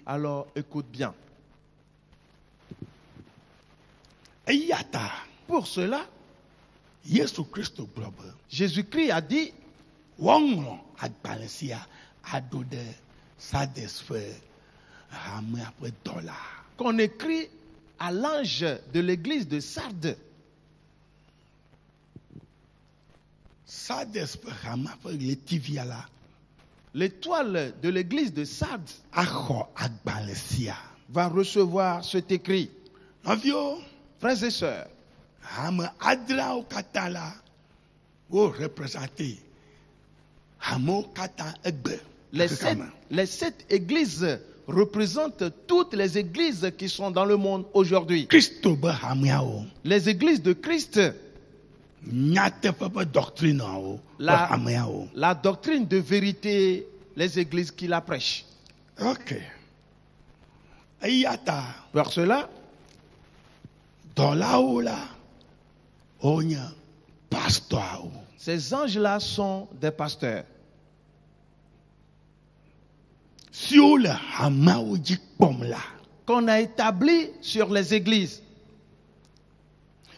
Alors écoute bien. Pour cela, Jésus-Christ a dit, qu'on écrit à l'ange de l'église de Sardes. Sardes ƒe hamea ƒe ɣletivia la. L'étoile de l'église de sia va recevoir cet écrit. Frères et sœurs, hame adreawo katã la wo représente hamewo katã egbe les sept, les sept églises représentent toutes les églises qui sont dans le monde aujourd'hui. Les églises de Christ, nyateƒe ƒe doctrineawo ƒe La- doctrine de vérité, les églises qui la prêchent. ok. Eya ta Pour cela, dɔlawo la wonye pastɔawo ces anges-là sont des pasteurs. Siwo le qu'on a établis sur les églises, siwo le hameawo nyim kple mawu be nya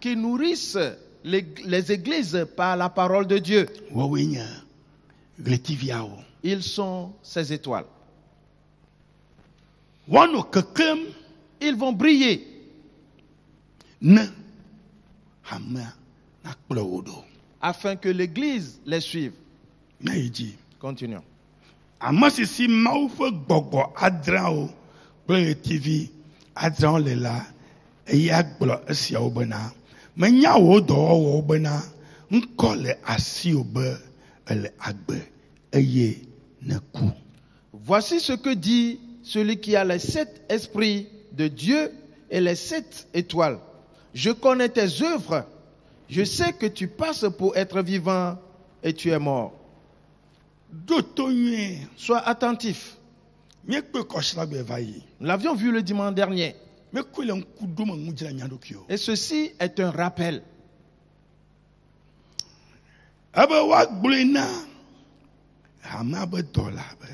qui nourrissent les, les églises par la parole de Dieu. Ils sont ces étoiles. Ils vont briller afin que l'église les suive. Continuons. Ame si si mawu ƒe gbɔgbɔ adreawo kple ɣletivi adreawo le la eya gblɔ esiawo bena menya wò dɔwɔwɔwo bena ŋkɔ le asiwò be ele agbe eye neku Voici ce que dit celui qui a les sept esprits de Dieu et les sept étoiles. Je connais tes œuvres. Je sais que tu passes pour être vivant et tu es mort. Sois attentif. míekpe kɔsiɖagbe va yi Nous l'avions vu le dimanche dernier. Et ceci est un rappel. ebe woagblɔe na hamea be dɔla be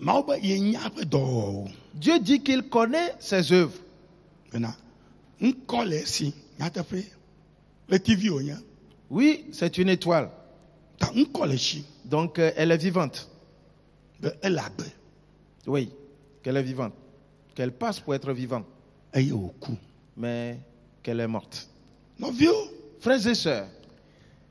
mawu be yenya eƒe dɔwɔwɔwo Dieu dit qu'il connaît ses œuvres. wònye Oui, c'est une étoile. Donc euh, elle est vivante. be ele agbe Oui, qu'elle est vivante. Qu'elle passe pour être vivante, mais qu'elle est morte. nɔviwo Frères et sœurs,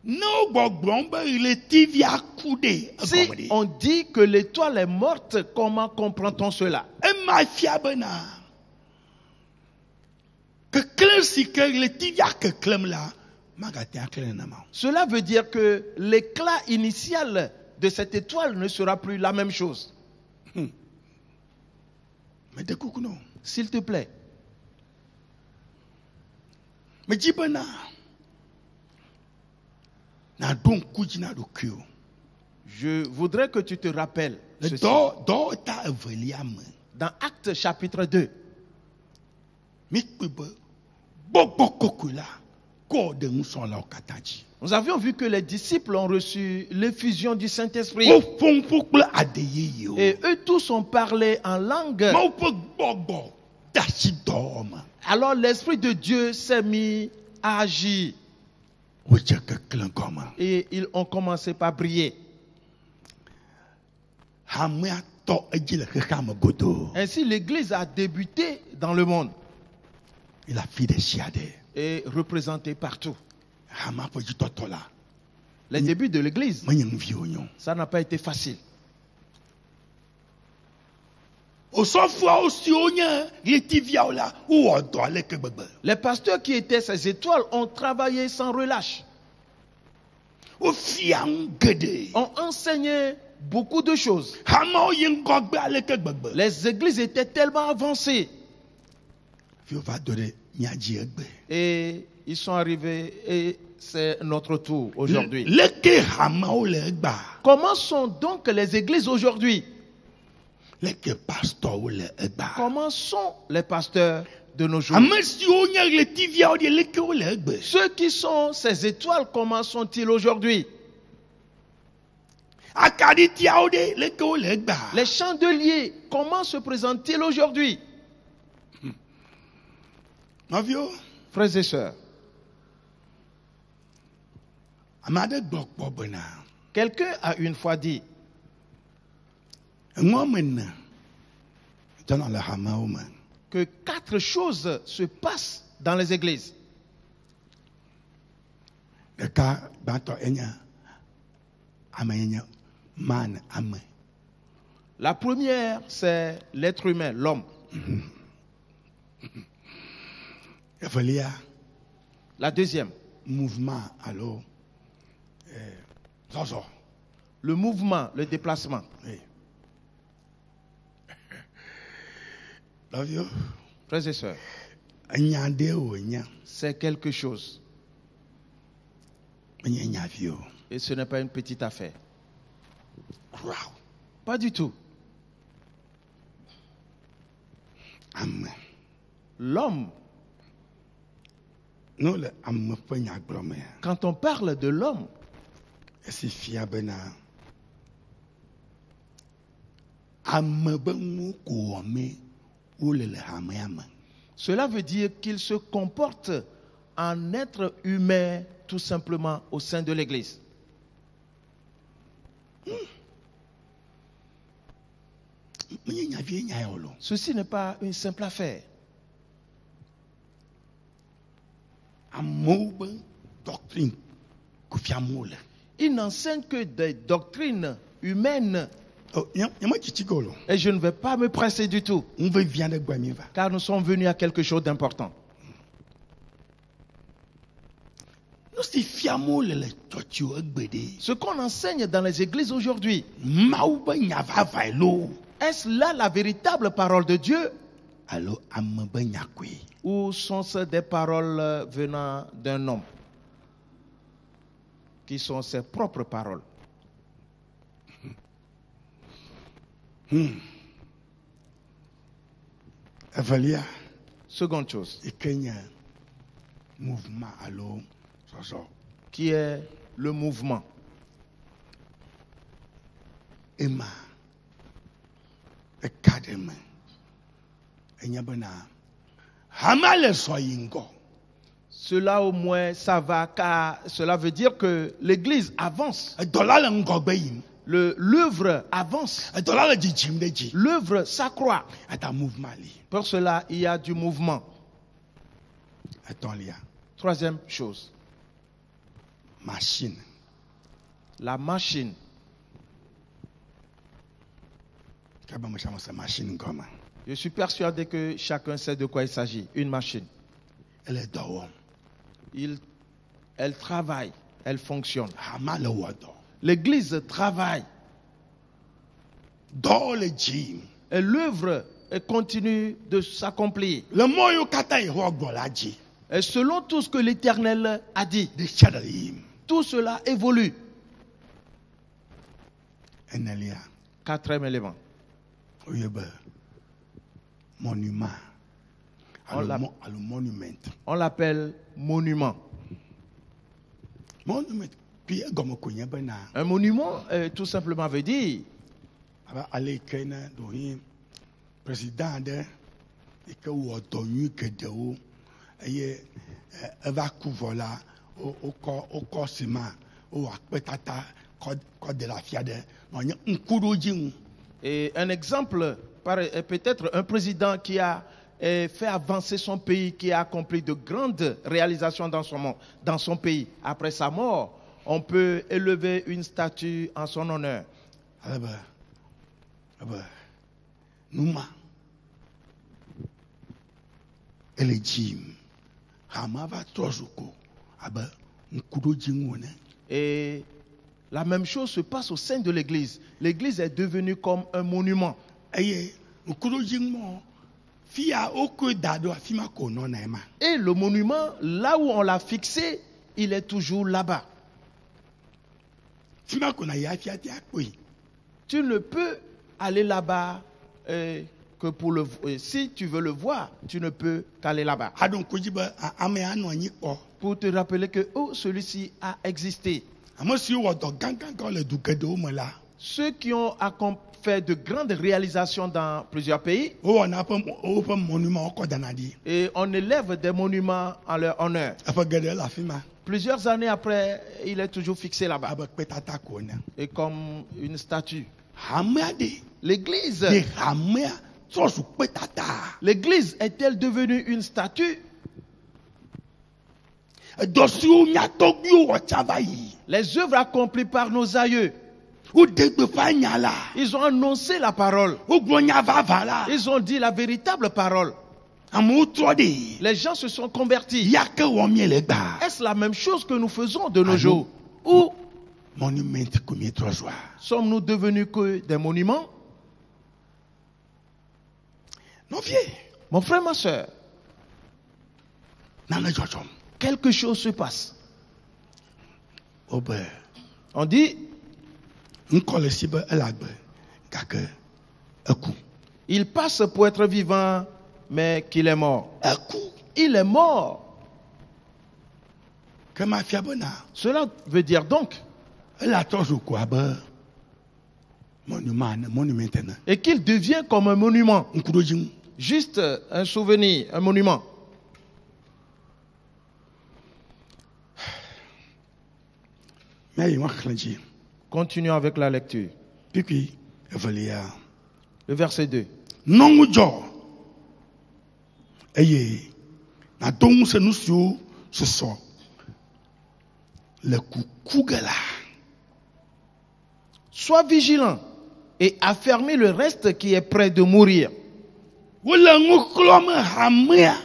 ne wo gbɔgblɔm be le tv aku ɖe si on dit que l'étoile est morte, comment comprend-on cela? Keklẽ si tv keklẽm Cela veut dire que l'éclat initial de cette étoile ne sera plus la même chose. no S'il te plaît, ɖokuiwo je voudrais que tu te rappelles le ceci. dans Actes chapitre 2. Nous avions vu que les disciples ont reçu l'effusion du Saint-Esprit. Et eux tous ont parlé en langue. Alors l'Esprit de Dieu s'est mis à agir. Et ils ont commencé par godoo Ainsi l'Église a débuté dans le monde. Afi ɖe sia ɖe et représenté partout. Les débuts de l'Église, nyo ça n'a pas été facile. gbegbe Les pasteurs qui étaient ces étoiles ont travaillé sans relâche. ont enseigné beaucoup de choses. gbegbe Les églises étaient tellement avancées et ils sont arrivés et c'est notre tour aujourd'hui. Comment sont donc les églises aujourd'hui? Comment sont les pasteurs de nos jours? Ceux qui sont ces étoiles, comment sont-ils aujourd'hui? Les chandeliers, comment se présentent-ils aujourd'hui? Nɔviwo Frères et sœurs, quelqu'un a une fois dit que quatre choses se passent dans les églises. La première, c'est l'être humain, l'homme. La deuxième, mouvement alo eh, zɔzɔ le mouvement, le déplacement. Oui. Frères et sœurs, c'est quelque chose. Et ce n'est pas une petite affaire. Pas du tout. L'homme, ne le ame ƒe nyagblɔmea quand on parle de l'homme, cela veut dire qu'il se comporte en être humain tout simplement au sein de l'Église. Ceci n'est pas une simple affaire. Doctrine Il n'enseigne que des doctrines humaines. Oh, Et je ne vais pas me presser du tout, car nous sommes venus à quelque chose d'important. Ce qu'on enseigne dans les églises aujourd'hui, est-ce là la véritable parole de Dieu? Ou sont-ce des paroles euh, venant d'un homme? Qui sont ses propres paroles? Evelia Seconde chose, mouvement qui est le mouvement? ema eka ɖe me enye bena hama le zɔ yi ŋgɔ Cela au moins, ça va, car cela veut dire que l'Église avance, l'œuvre avance, l'œuvre s'accroît. Pour cela, il y a du mouvement. Troisième chose, machine. La machine. machine Je suis persuadé que chacun sait de quoi il s'agit. Une machine. dɔ wɔm Il- elle travaille, elle fonctionne. dɔ L'Église travaille le dziyim et l'œuvre elle continue de s'accomplir. Et selon tout ce que l'Éternel a dit, tout cela évolue. Quatrième élément. Monument. On l'appelle monument. monument. Un monument, euh, tout simplement, veut dire. Ne ɖohi président Et un exemple, peut-être un président qui a euh, fait avancer son pays, qui a accompli de grandes réalisations dans son, pays. Après sa mort, on peut élever une statue en son honneur. Et la même chose se passe au sein de l'église. L'église est devenue comme un monument. Et le monument, là où on l'a fixé, il est toujours là-bas. Tu ne peux aller là-bas euh, que pour le. euh, si tu veux le voir, tu ne peux qu'aller là-bas. aɖo ŋkudzi be a- ame anɔ anyi kpɔ Pour te rappeler que oh, celui-ci a existé. la Ceux qui ont accom- fait de grandes réalisations dans plusieurs pays, et on élève des monuments en leur honneur. Plusieurs années après, il est toujours fixé là-bas, et comme une statue. L'église, l'église est-elle devenue une statue? Les œuvres accomplies par nos aïeux, ils ont annoncé la parole. Ils ont dit la véritable parole. Les gens se sont convertis. Est-ce la même chose que nous faisons de nos jours? Ou sommes-nous devenus que des monuments? Mon frère, ma soeur, quelque chose se passe. On dit, il passe pour être vivant, mais qu'il est mort. Il est mort. Cela veut dire donc, ene et qu'il devient comme un monument. Juste un souvenir, un monument. xlẽ dzi Continuons avec la lecture. evelia. Le verset 2. nɔŋu dzɔ eye nàdo ŋusẽ nu siwo susɔ le kuku ge la. Sois vigilant et affermis le reste qui est près de mourir. wole ŋu xlɔm hamea.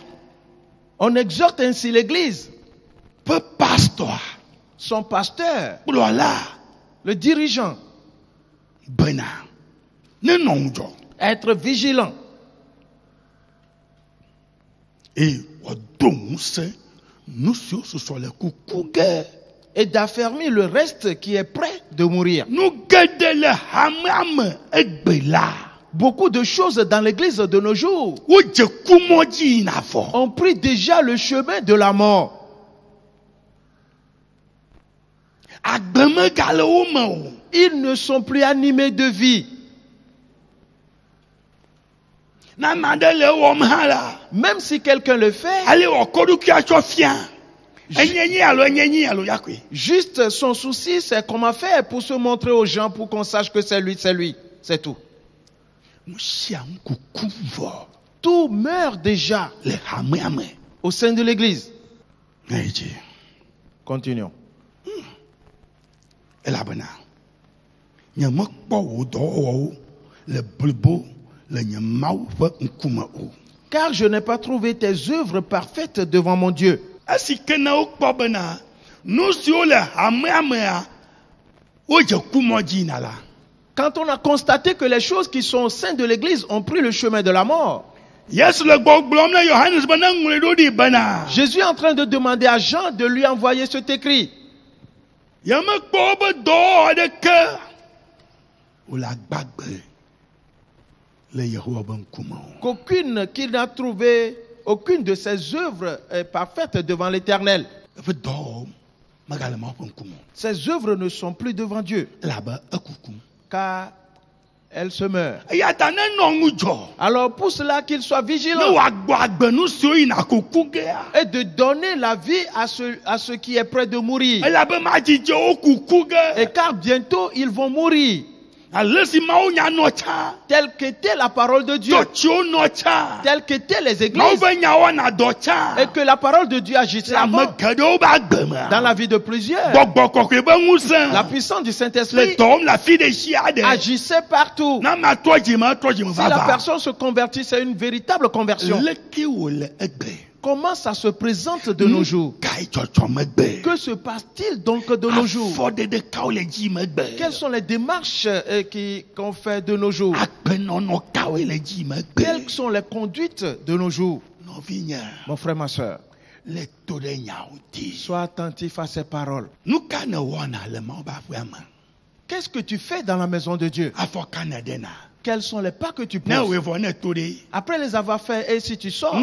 On exhorte ainsi l'Église, ƒe pastor. Son pasteur, kplɔla le dirigeant, être vigilant. Et d'affermir le reste qui est près de mourir. nu geɖe le hamea me egbe la Beaucoup de choses dans l'Église de nos jours ont pris déjà le chemin de la mort. agbe megale wo me o Ils ne sont plus animés de vie. Même si quelqu'un le fait, juste son souci, c'est comment faire pour se montrer aux gens pour qu'on sache que c'est lui, c'est lui. C'est tout. Tout meurt déjà au sein de l'Église. Continuons. Elabena nye mekpɔ wò dɔwɔwɔwo le blibo le nye mawu ƒe ŋkume o Car je n'ai pas trouvé tes œuvres parfaites devant mon Dieu. esi ke ne wokpɔ bena nu siwo le hamea mea wodze kumɔ dzi yina la Quand on a constaté que les choses qui sont au sein de l'Église ont pris le chemin de la mort, Jésus est en train de demander à Jean de lui envoyer cet écrit. Yemekpɔ wobe dɔwɔwɔ aɖeke? Wòle agbagbe le yehowa ƒe ŋkume o. Qu'aucune qu'il n'a trouvé, aucune de ses œuvres est parfaite devant l'Éternel. eƒe dɔwɔwɔ megale mawo ƒe ŋkume o. Ses œuvres ne sont plus devant Dieu, elabe ekukum. Car elles se dzɔ Alors pour cela qu'il soit vigilant. Et de donner la vie à ce, à ce qui est près de mourir. Et car bientôt ils vont mourir, telle qu'était la parole de Dieu, telle qu'étaient les églises, et que la parole de Dieu agissait avant. dans la vie de plusieurs. La puissance du Saint-Esprit agissait partout. Si la personne se convertit, c'est une véritable conversion. Comment ça se présente de nos jours? Que se passe-t-il donc de nos jours? Quelles sont les démarches euh, qu'on fait de nos jours? Quelles sont les conduites de nos jours? Mon frère, ma soeur, sois attentif à ces paroles. Qu'est-ce que tu fais dans la maison de Dieu? Quels sont les pas que tu poses Après les avoir faits, et si tu sors,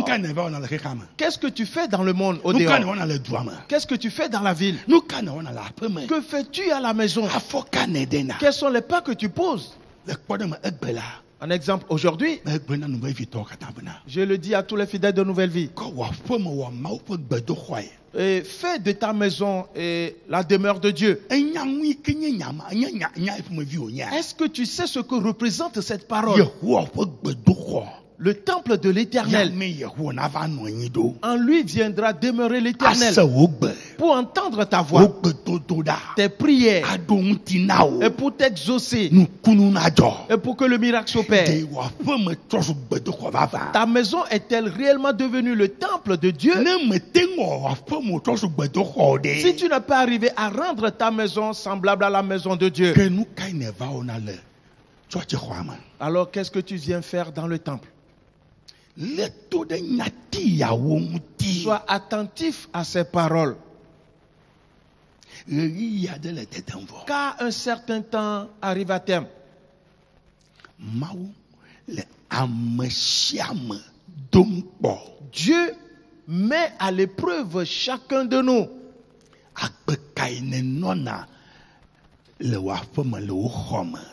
qu'est-ce que tu fais dans le monde au dehors Qu'est-ce que tu fais dans la ville Que fais-tu à la maison ɖena Quels sont les pas que tu poses Un exemple, aujourd'hui, je le dis à tous les fidèles de Nouvelle Vie, et fais de ta maison et la demeure de Dieu. wònye Est-ce que tu sais ce que représente cette parole? Le temple de l'éternel. En lui viendra demeurer l'éternel. Pour entendre ta voix, tes prières, et pour t'exaucer, et pour que le miracle s'opère. Ta maison est-elle réellement devenue le temple de Dieu? Si tu n'es pas arrivé à rendre ta maison semblable à la maison de Dieu, alors qu'est-ce que tu viens faire dans le temple le to ɖe nyatiyawo ŋuti Sois attentif à ces paroles, car un certain temps arrive à terme. Dieu met à l'épreuve chacun de nous.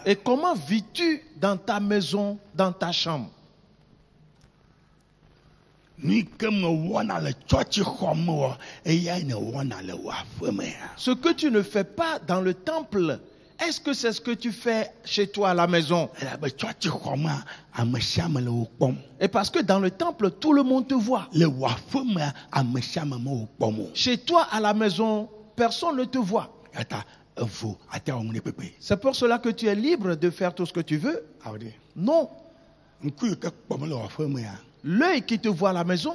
Et comment vis-tu dans ta maison, dans ta chambre nu yi ke me wɔna le tsɔtsixɔ me wɔ eyae ne wɔna le wò aƒe me Ce que tu ne fais pas dans le temple, est-ce que c'est ce que tu fais chez toi à la maison? Et parce que dans le temple, tout le monde te voit. Chez toi, à la maison, personne ne te voit. C'est pour cela que tu es libre de faire tout ce que tu veux. Non. L'œil qui te voit à la maison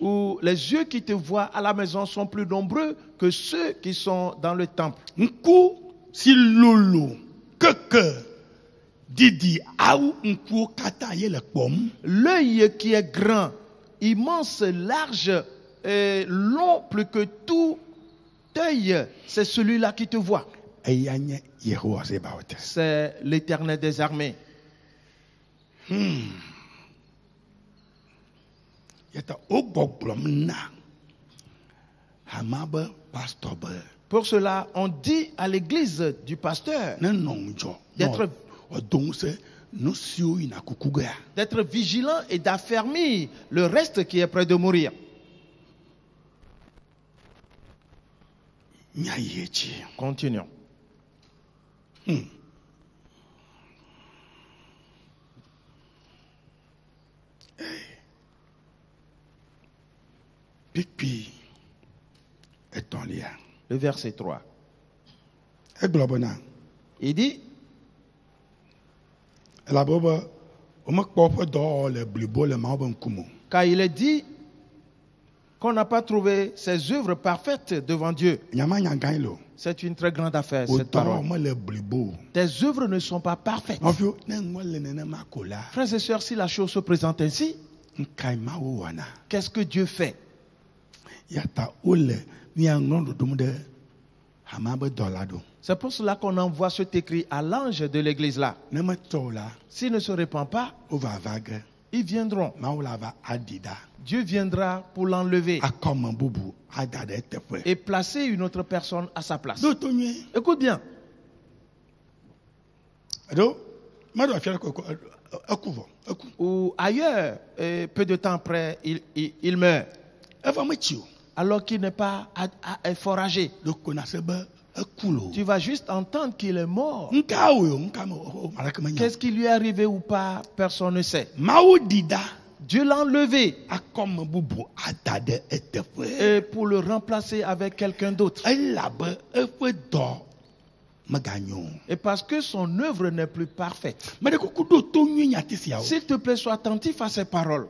ou? Les yeux qui te voient à la maison sont plus nombreux que ceux qui sont dans le temple. si lolo didi L'œil qui est grand, immense, large et long plus que tout œil, c'est celui-là qui te voit. C'est l'éternel des armées. yata wo gbɔgblɔm na hama be pastor be Pour cela, on dit à l'église du pasteur D'être- vigilant et d'affermir le reste qui est près de mourir. nya yi edzi Continuons. kpikpi etɔ̃lia Le verset 3. egblɔ bena Il dit, elabe be womekpɔ woƒe dɔwɔwɔ le blibo le mawo be ŋkume o. car il est dit qu'on n'a pas trouvé ses œuvres parfaites devant Dieu. C'est une très grande affaire, cette parole. Tes œuvres ne sont pas parfaites. Frères et sœurs, si la chose se présente ainsi, qu'est-ce que Dieu fait? C'est pour cela qu'on envoie cet écrit à l'ange de l'église là. S'il ne se répand pas, ils viendront. Dieu viendra pour l'enlever et placer une autre personne à sa place. Écoute bien, eku ou ailleurs, peu de temps après, il, il- il meurt, alors qu'il n'est pas à- Tu vas juste entendre qu'il est mort. nka wo yo nka me o o malake menya Qu'est-ce qui lui est arrivé ou pas, personne ne sait. Dieu l'a enlevé et pour le remplacer avec quelqu'un d'autre. Et parce que son œuvre n'est plus parfaite. S'il te plaît, sois attentif à ces paroles.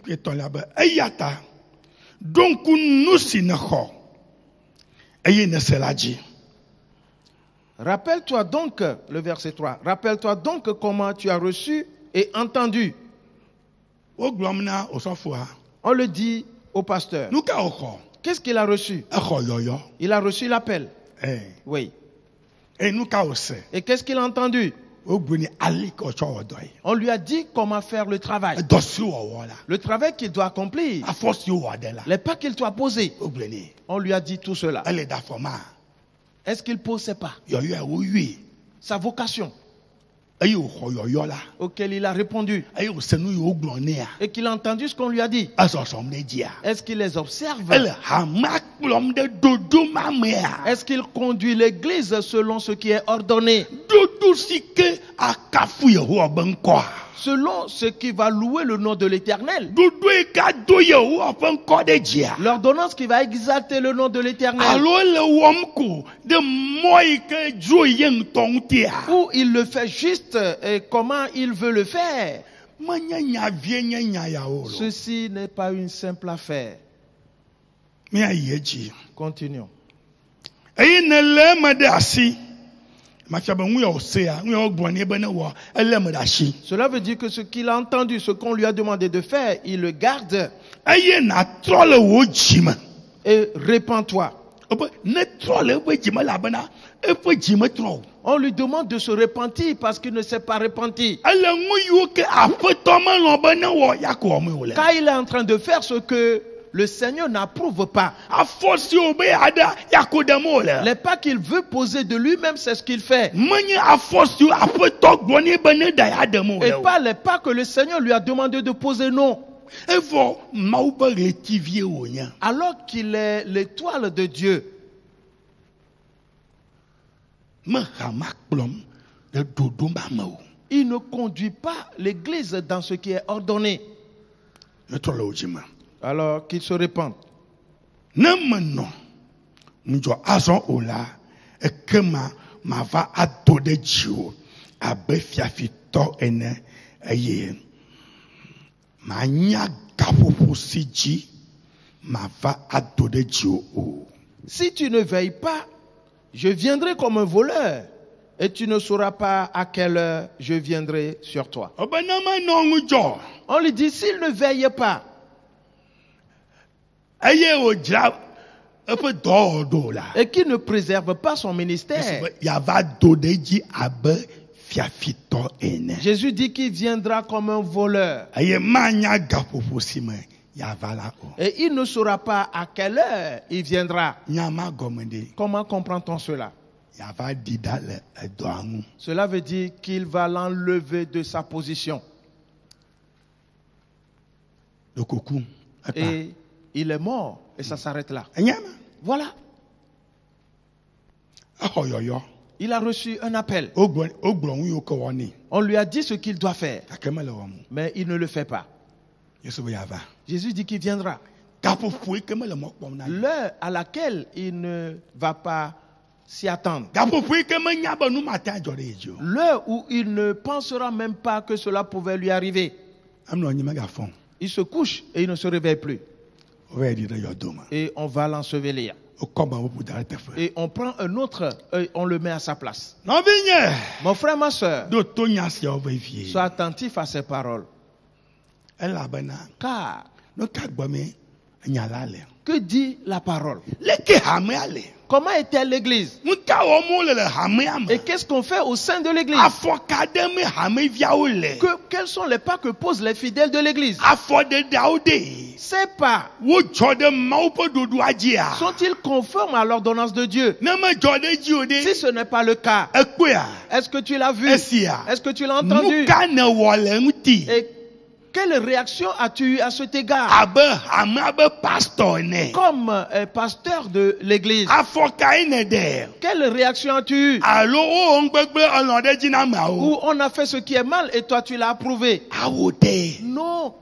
Kpikpetɔlia be eya ta ɖo ŋku nu si nèxɔ eye nèse la dzi Rappelle-toi donc, le verset 3, rappelle-toi donc comment tu as reçu et entendu. On le dit au pasteur. Qu'est-ce qu'il a reçu? Exɔ yɔyɔ Il a reçu l'appel. ɛɛ Oui. wòse Et qu'est-ce qu'il a entendu? On lui a dit comment faire le travail. Le travail qu'il doit accomplir. Les pas qu'il doit poser. On lui a dit tout cela. Est-ce qu'il pose ses pas Sa vocation eye wòxɔ yɔyɔ la auquel il a répondu. wogblɔ nea Et qu'il a entendu ce qu'on lui a dit. ɖe dzia Est-ce qu'il les observe? Mea Est-ce qu'il conduit l'église selon ce qui est ordonné? Selon ce qui va louer le nom de l'éternel. L'ordonnance qui va exalter le nom de l'éternel. Ou il le fait juste et comment il veut le faire? Ceci n'est pas une simple affaire. Continuons. Cela veut dire que ce qu'il a entendu, ce qu'on lui a demandé de faire, il le garde et répands-toi. On lui demande de se repentir parce qu'il ne s'est pas repenti. Car il est en train de faire ce que le Seigneur n'approuve pas. Les pas qu'il veut poser de lui-même, c'est ce qu'il fait. Et pas les pas que le Seigneur lui a demandé de poser, non. Alors qu'il est l'étoile de Dieu. Il ne conduit pas l'Église dans ce qui est ordonné. Alors qu'il se répande. ne menɔ ŋudzɔ azɔ o la ekema mava ado ɖe dziwò abe fiafitɔ ene eye. Manya gaƒoƒo si dzi mava ado ɖe dziwò o. Si tu ne veilles pas, je viendrai comme un voleur. Et tu ne sauras pas à quelle heure je viendrai sur toi. On lui dit, s'il ne veille pas eye wòdzra eƒe dɔwɔɖo la et qu'il ne préserve pas son ministère, Jésus dit qu'il viendra comme un voleur. Et il ne saura pas à quelle heure il viendra. Comment comprend-on cela? Cela veut dire qu'il va l'enlever de sa position. Et il est mort et ça s'arrête là. Voilà, yɔyɔ il a reçu un appel. On lui a dit ce qu'il doit faire, o. mais il ne le fait pas. Jésus dit qu'il viendra. L'heure à laquelle il ne va pas s'y attendre. L'heure où il ne pensera même pas que cela pouvait lui arriver. Il se couche et il ne se réveille plus. Et on va l'ensevelir. teƒe Et on prend un autre et on le met à sa place. Mon frère, ma soeur, sois attentif à ces paroles. elabena Car que dit la parole? Comment est-elle l'église? Et qu'est-ce qu'on fait au sein de l'église? Que, Quels sont les pas que posent les fidèles de l'église? Ces pas sont-ils conformes à l'ordonnance de Dieu? Si ce n'est pas le cas, est-ce que tu l'as vu? Est-ce que tu l'as entendu? Et quelle réaction as-tu eu à cet égard? Comme euh, pasteur de l'église, quelle réaction as-tu eu? Où ameawo on a fait ce qui est mal et toi tu l'as approuvé? Non.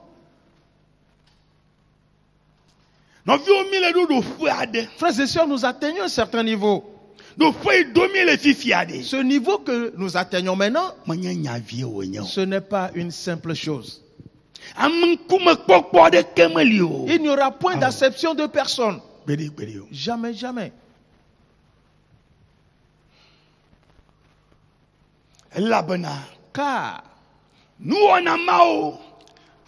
Frères et sœurs, nous atteignons un certain niveau. Ce niveau que nous atteignons maintenant, ce n'est pas une simple chose. Il n'y aura point Ah. d'acception de personne. Jamais, jamais. Car mawo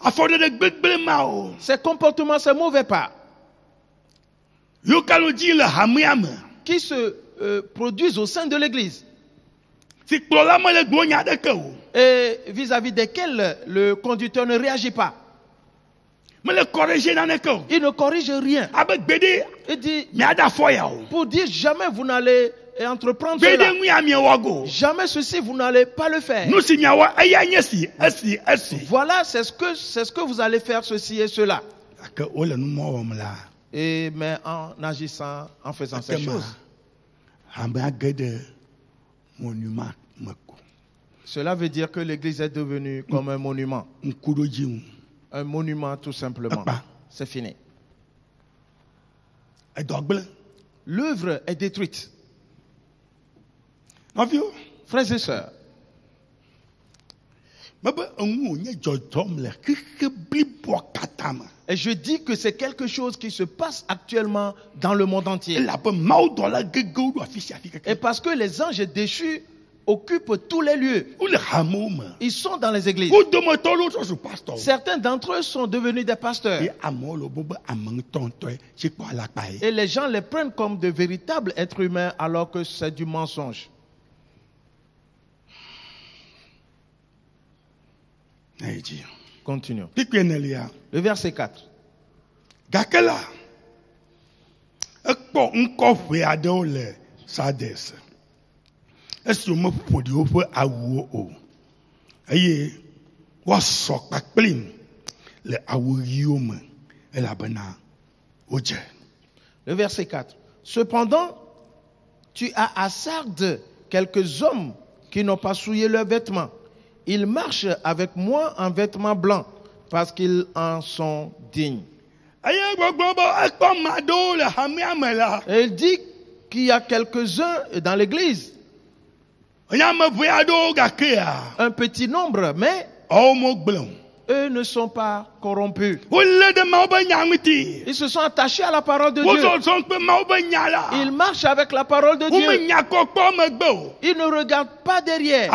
afɔɖeɖe gbegblẽ mawo ces comportements, ces mauvais pas qui se euh, produisent au sein de l'Église vis-à-vis desquels le conducteur ne réagit pas. naneke o Il ne corrige rien. abe gbeɖe Il dit, pour dire jamais vous n'allez entreprendre cela. Jamais ceci, vous n'allez pas le faire. Voilà, c'est ce que c'est ce que vous allez faire ceci et cela. la Et mais en agissant, en faisant ces choses, monument me ko cela veut dire que l'Église est devenue comme un monument, un monument tout simplement. C'est fini. L'œuvre est détruite. Frères et sœurs, et je dis que c'est quelque chose qui se passe actuellement dans le monde entier. Et parce que les anges déchus occupent tous les lieux. Ils sont dans les églises. Certains d'entre eux sont devenus des pasteurs. Et les gens les prennent comme de véritables êtres humains alors que c'est du mensonge. Continuons. Le verset 4. gake la ekpɔ ŋkɔ ʋe aɖewo le awuwo o eye woasɔ kpakplim le awu ɣiwo me elabena wodze Le verset 4. Cependant, tu as à Sardes quelques hommes qui n'ont pas souillé leurs vêtements. Ils marchent avec moi en vêtements blancs parce qu'ils en sont dignes. Et il dit qu'il y a quelques-uns dans l'église, enye ame ʋe aɖewo gakea un petit nombre, mais eux ne sont pas corrompus. Ils se sont attachés à la parole de Dieu. Ils marchent avec la parole de Dieu. Ils ne regardent pas derrière.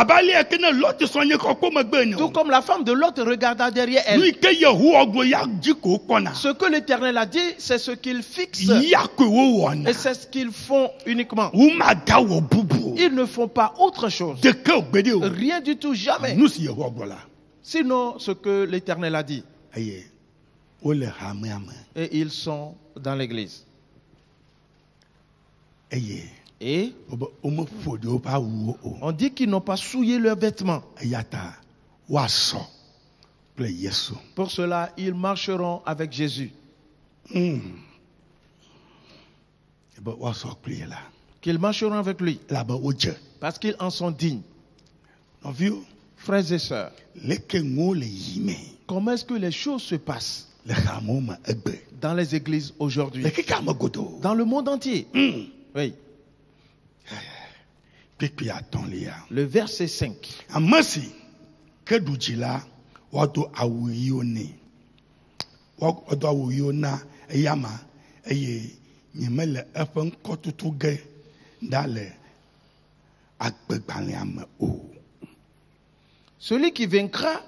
Tout comme la femme de l'autre regarda derrière elle. Ce que l'Éternel a dit, c'est ce qu'ils fixent. Et c'est ce qu'ils font uniquement. Ils ne font pas autre chose. Rien du tout, jamais. Sinon, ce que l'Éternel a dit. me Et ils sont dans l'église. Et wobe womeƒo ɖi woƒe awuwo o on dit qu'ils n'ont pas souillé leurs vêtements. Pour cela, ils marcheront avec Jésus. Mm. Qu'ils marcheront avec lui. Parce qu'ils en sont dignes. nɔviwo Frères et sœurs, comment est-ce que les choses se passent dans les églises aujourd'hui? Dans le monde entier. Mm. Oui. Le verset 5. ame si ke ɖu dzi la woado awu ɣiwo nɛ Woa- woado awu ɣiwo na eya ma eye nyemele eƒe ŋkɔtutu ge ɖa le Celui qui vaincra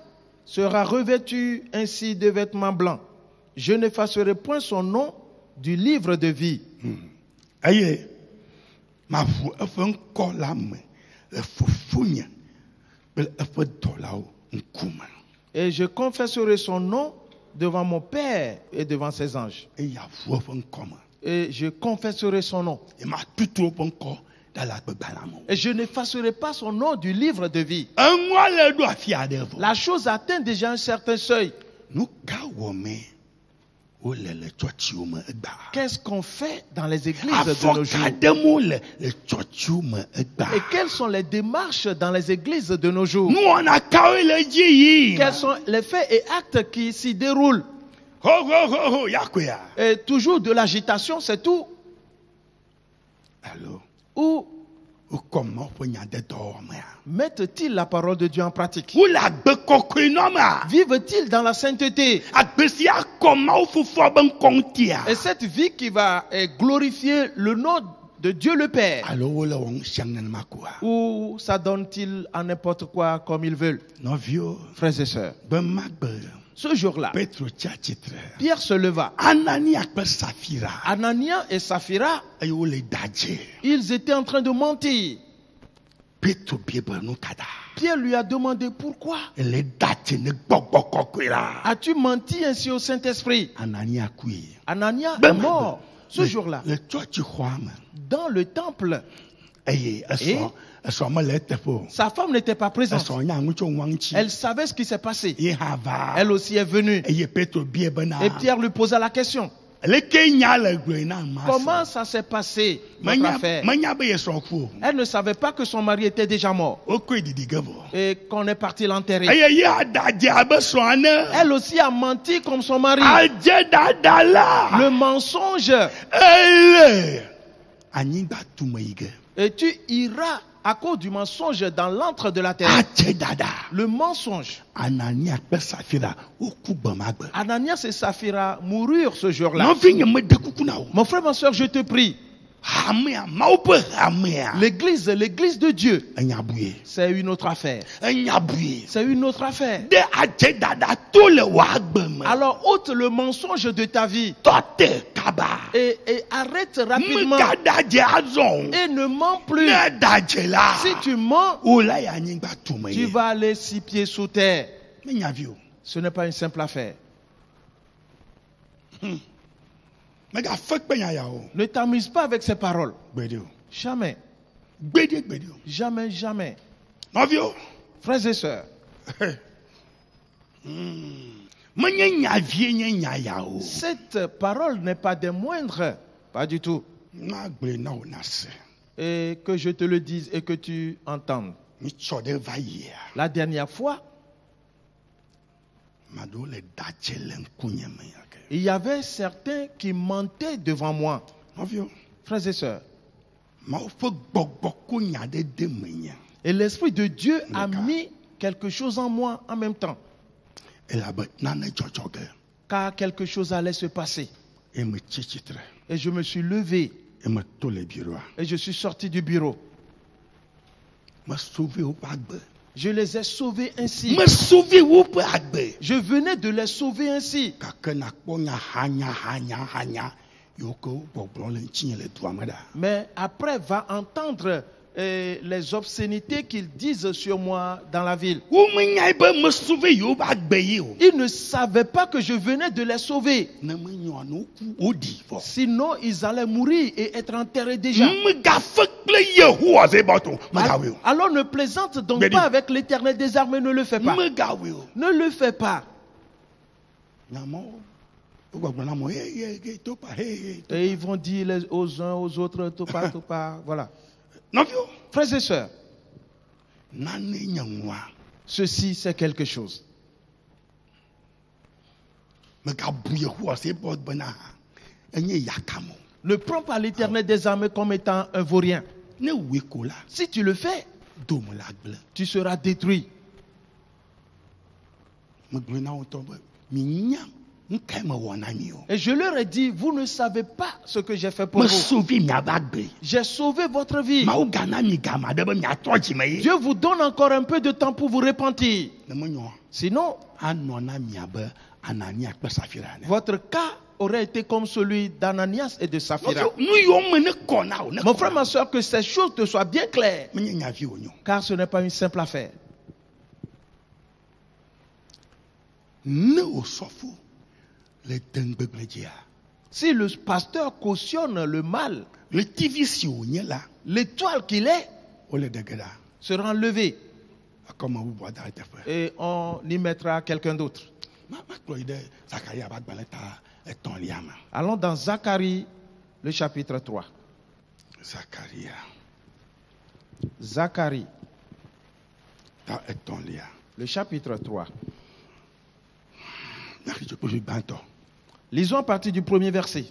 sera revêtu ainsi de vêtements blancs. Je n'effacerai point son nom du livre de vie. ŋkume Et je confesserai son nom devant mon Père et devant ses anges. aƒo eƒe ŋkɔ me Et je confesserai son nom. Et je n'effacerai pas son nom du livre de vie. La chose atteint déjà un certain seuil. tsɔtsiwo me egba Qu'est-ce qu'on fait dans les églises de nos jours? me egba Et quelles sont les démarches dans les églises de nos jours? Quels sont les faits et actes qui s'y déroulent? Et toujours de l'agitation, c'est tout. Alo Ou kɔmɔ ƒe nya de dɔwɔmea Mettent-ils la parole de Dieu en pratique? Vivent-ils dans la sainteté? Ŋutia Et cette vie qui va eh, glorifier le nom de Dieu le Père. Ou s'adonnent-ils à n'importe quoi comme ils veulent? Frères et sœurs, be magbe ce jour-là, Pierre se leva. anania et Saphira, ils étaient en train de mentir. Pierre lui a demandé pourquoi. As-tu menti ainsi au Saint-Esprit? Anania kui Anania Be est magbe. mort ce jour-là. dans le temple. Eh? Sa femme n'était pas présente. Elle savait ce qui s'est passé. Elle aussi est venue. Et Pierre lui posa la question. Comment ça s'est passé, notre affaire? Elle ne savait pas que son mari était déjà mort et qu'on est parti l'enterrer. Elle aussi a menti comme son mari. Le mensonge. Et tu iras à cause du mensonge dans l'antre de la terre. Le mensonge. Ananias et Saphira moururent ce jour-là. Mon frère, ma soeur, je te prie. L'église, l'église de Dieu, c'est une autre affaire. C'est une autre affaire. Alors ôte le mensonge de ta vie. Et, et arrête rapidement. Et ne mens plus. Si tu mens, tu vas aller six pieds sous terre. Ce n'est pas une simple affaire. megafe kpenya ya o Ne t'amuse pas avec ces paroles. Jamais, jamais, jamais. Frères et sœurs, o. Cette parole n'est pas des moindres. Pas du tout. Et que je te le dise et que tu entendes. La dernière fois, il y avait certains qui mentaient devant moi. Frères et sœurs, et l'Esprit de Dieu a mis quelque chose en moi en même temps. Car quelque chose allait se passer. Et je me suis levé. Et je suis sorti du bureau. Je les ai sauvés ainsi. Je venais de les sauver ainsi. Mais après, va entendre les obscénités qu'ils disent sur moi dans la ville. Ils ne savaient pas que je venais de les sauver. Sinon, ils allaient mourir et être enterrés déjà. Alors ne plaisante donc pas avec l'éternel des armées, ne le fais pas. Ne le fais pas. Et ils vont dire aux uns, aux autres. Voilà. Frères et sœurs, ceci c'est quelque chose. Ne prends pas l'éternel des armées comme étant un vaurien. Si tu le fais, tu seras détruit. Et je leur ai dit, vous ne savez pas ce que j'ai fait pour vous. J'ai sauvé votre vie. Dieu vous donne encore un peu de temps pour vous repentir. Sinon, votre cas aurait été comme celui d'Ananias et de Saphira. Mon frère, ma soeur, que ces choses te soient bien claires. Car ce n'est pas une simple affaire. ne o Si le pasteur cautionne le mal, l'étoile qu'il est sera enlevée. Teƒe et on y mettra quelqu'un d'autre. Allons dans Zacharie, le chapitre 3. zakaria Zacharie, etɔ̃lia le chapitre 3. Lisons à partir du premier verset.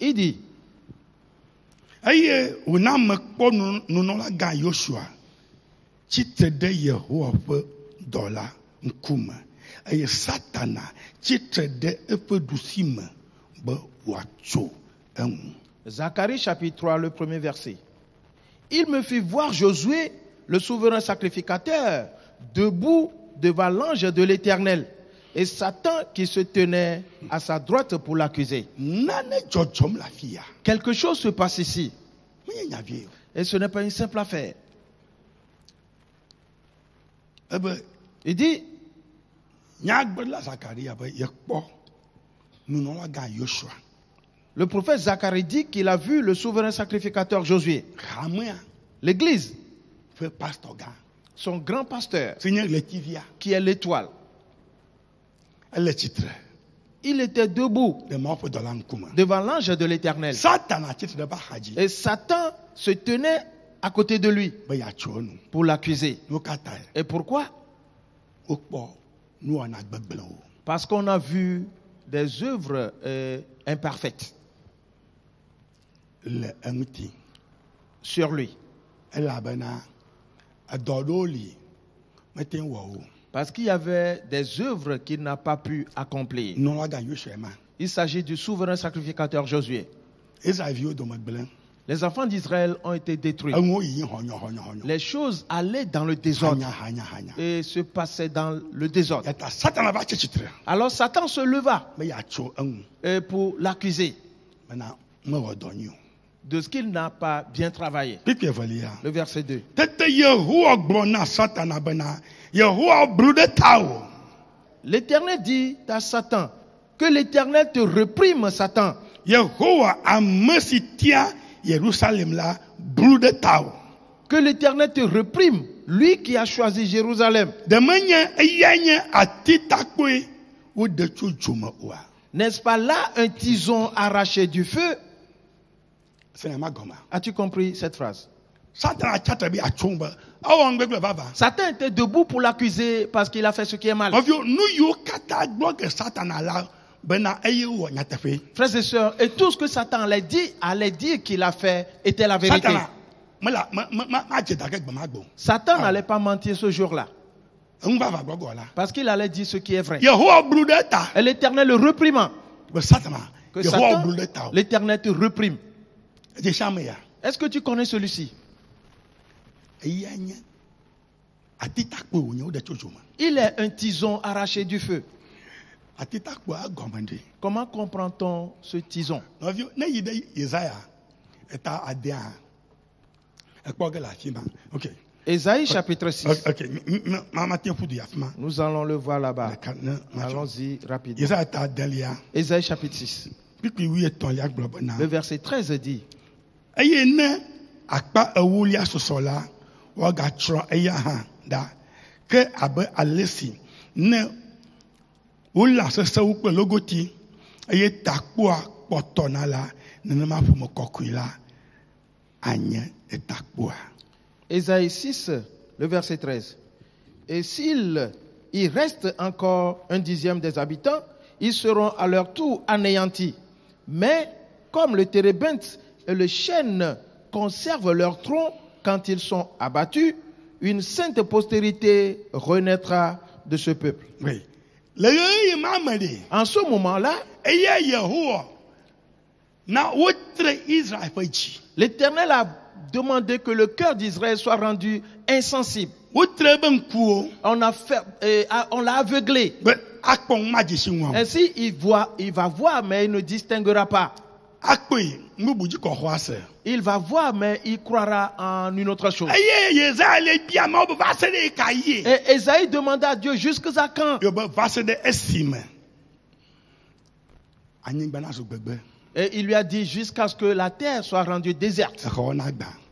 Il dit, Zacharie chapitre 3, le premier verset. Il me fit voir Josué, le souverain sacrificateur, debout devant l'ange de l'Éternel, et Satan qui se tenait à sa droite pour l'accuser. Quelque chose se passe ici, et ce n'est pas une simple affaire. ebe Il dit, le prophète Zacharie dit qu'il a vu le souverain sacrificateur Josué, l'église, son grand pasteur, qui est l'étoile. Il était debout devant l'ange de l'Éternel. Et Satan se tenait à côté de lui pour l'accuser. Et pourquoi? Parce qu'on a vu des œuvres euh, imparfaites. Sur lui. Parce qu'il y avait des œuvres qu'il n'a pas pu accomplir. Il s'agit du souverain sacrificateur Josué. Les enfants d'Israël ont été détruits. Les choses allaient dans le désordre. Et se passaient dans le désordre. Alors Satan se leva. Pour l'accuser de ce qu'il n'a pas bien travaillé. Le verset 2. tete yehowa gblɔ na satana bena yehowa blu ɖe tawò L'Éternel dit à Satan que l'Éternel te réprime, Satan. Que l'Éternel te réprime, lui qui a choisi Jérusalem. N'est-ce pas là un tison arraché du feu As-tu compris cette phrase? Satan était debout pour l'accuser parce qu'il a fait ce qui est mal. nyateƒe Frères et sœurs, et tout ce que Satan allait dire, allait dire qu'il a fait était la vérité. Satan Ah. n'allait pas mentir ce jour-là. Parce qu'il allait dire ce qui est vrai. Et l'Éternel le satana Que Satan, l'Éternel te réprime. edze sia me ya Est-ce que tu connais celui-ci? Il est un tison arraché du feu. Comment comprend-on ce tison? Ok. Ésaïe chapitre 6. ok ok. M- m- ma ma te ƒu du afi ma. Nous allons le voir là-bas. Allons-y rapidement. Ésaïe chapitre 6. kpikpi wu etɔ̃lia gblɔ bena Le verset 13 dit eye ne akpa ewolia susɔ la woagatsrɔ̃ eya hã ɖa ke abe ale si ne wole asesewo kple logoti eye takpoa kpɔtɔna la nenema ƒome kɔkɔe la anye etakpoa Ésaïe 6, le verset 13. Et s'il y reste encore un dixième des habitants, ils seront à leur tour anéantis. Mais comme le térébinthe le chêne conservent leur tronc quand ils sont abattus, une sainte postérité renaîtra de ce peuple. oui En ce moment-là, l'Éternel a demandé que le cœur d'Israël soit rendu insensible. ŋkuwo On l'a aveuglé. Ainsi, il, voit, il va voir, mais il ne distinguera pas. Il va voir, mais il croira en une autre chose. Et Esaïe demanda à Dieu jusqu'à quand? Gbegbe Et il lui a dit jusqu'à ce que la terre soit rendue déserte.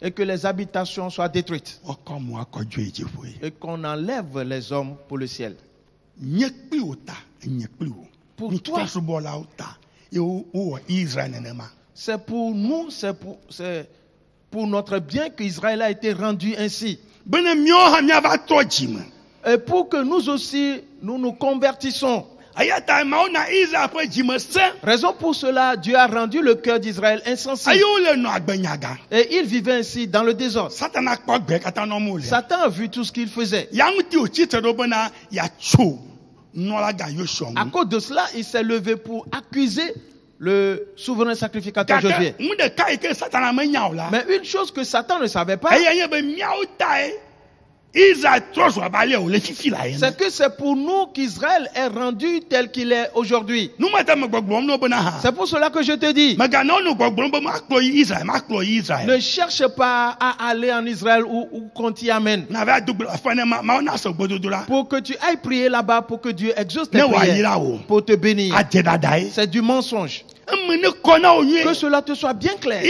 Et que les habitations soient détruites. Dziƒoe et qu'on enlève les hommes pour le ciel. Pour toi. C'est pour nous, c'est pour, notre bien qu'Israël a été rendu ainsi. Et pour que nous aussi, nous nous convertissons. Raison pour cela, Dieu a rendu le cœur d'Israël insensible. Et il vivait ainsi dans le désordre. Satan a vu tout ce qu'il faisait. À cause de cela, il s'est levé pour accuser le souverain sacrificateur Josué. Mais une chose que Satan ne savait pas, c'est que c'est pour nous qu'Israël est rendu tel qu'il est aujourd'hui. C'est pour cela que je te dis, ne cherche pas à aller en Israël où, où qu'on t'y amène. Pour que tu ailles prier là-bas, pour que Dieu exauce tes prières, pour te bénir. C'est du mensonge. Que cela te soit bien clair.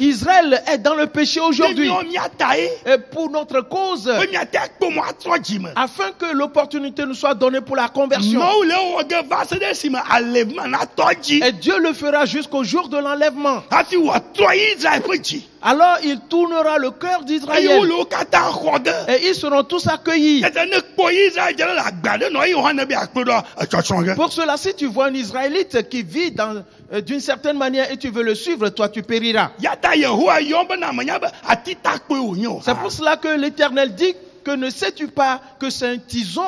Israël est dans le péché aujourd'hui. Et pour notre cause, afin que l'opportunité nous soit donnée pour la conversion. Et Dieu le fera jusqu'au jour de l'enlèvement. Alors il tournera le cœur d'Israël. Et ils seront tous accueillis. Pour cela, si tu vois un Israélite qui vit euh, d'une certaine manière et tu veux le suivre, toi tu périras. C'est pour cela que l'Éternel dit que ne sais-tu pas que c'est un tison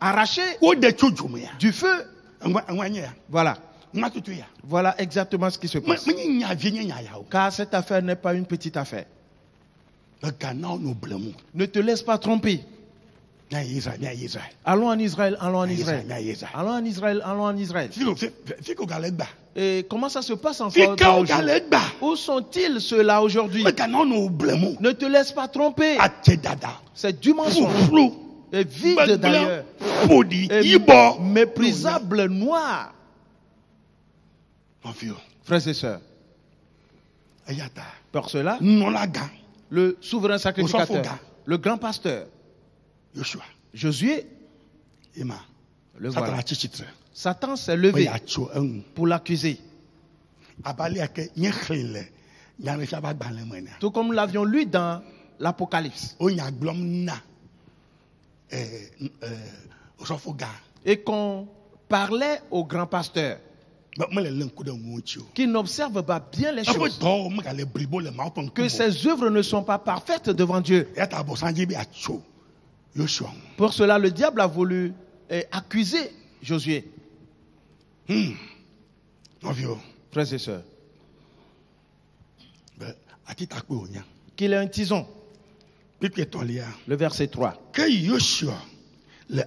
arraché du feu? Voilà. Voilà exactement ce qui se passe. Car cette affaire n'est pas une petite affaire. Ne te laisse pas tromper. Allons en Israël, allons en Israël. Allons en Israël, allons en Israël. Et comment ça se passe encore Où sont-ils ceux-là aujourd'hui? Ne te laisse pas tromper. C'est du mensonge. Et vide d'ailleurs. Et méprisable, noir. Frères et sœurs, pour cela, le souverain sacrificateur, le grand pasteur, Josué, le voilà. Satan s'est levé pour l'accuser. Tout comme nous l'avions lu dans l'Apocalypse. eh, eh, Et qu'on parlait au grand pasteur qui n'observe pas bien les eƒe choses. Que ses œuvres ne sont pas parfaites devant Dieu. Pour cela, le diable a voulu eh, accuser Josué. Hmm. Frères et sœurs, be ati takpe wònya qu'il est un tison. kpikpetɔlia Le verset 3. ke yosua le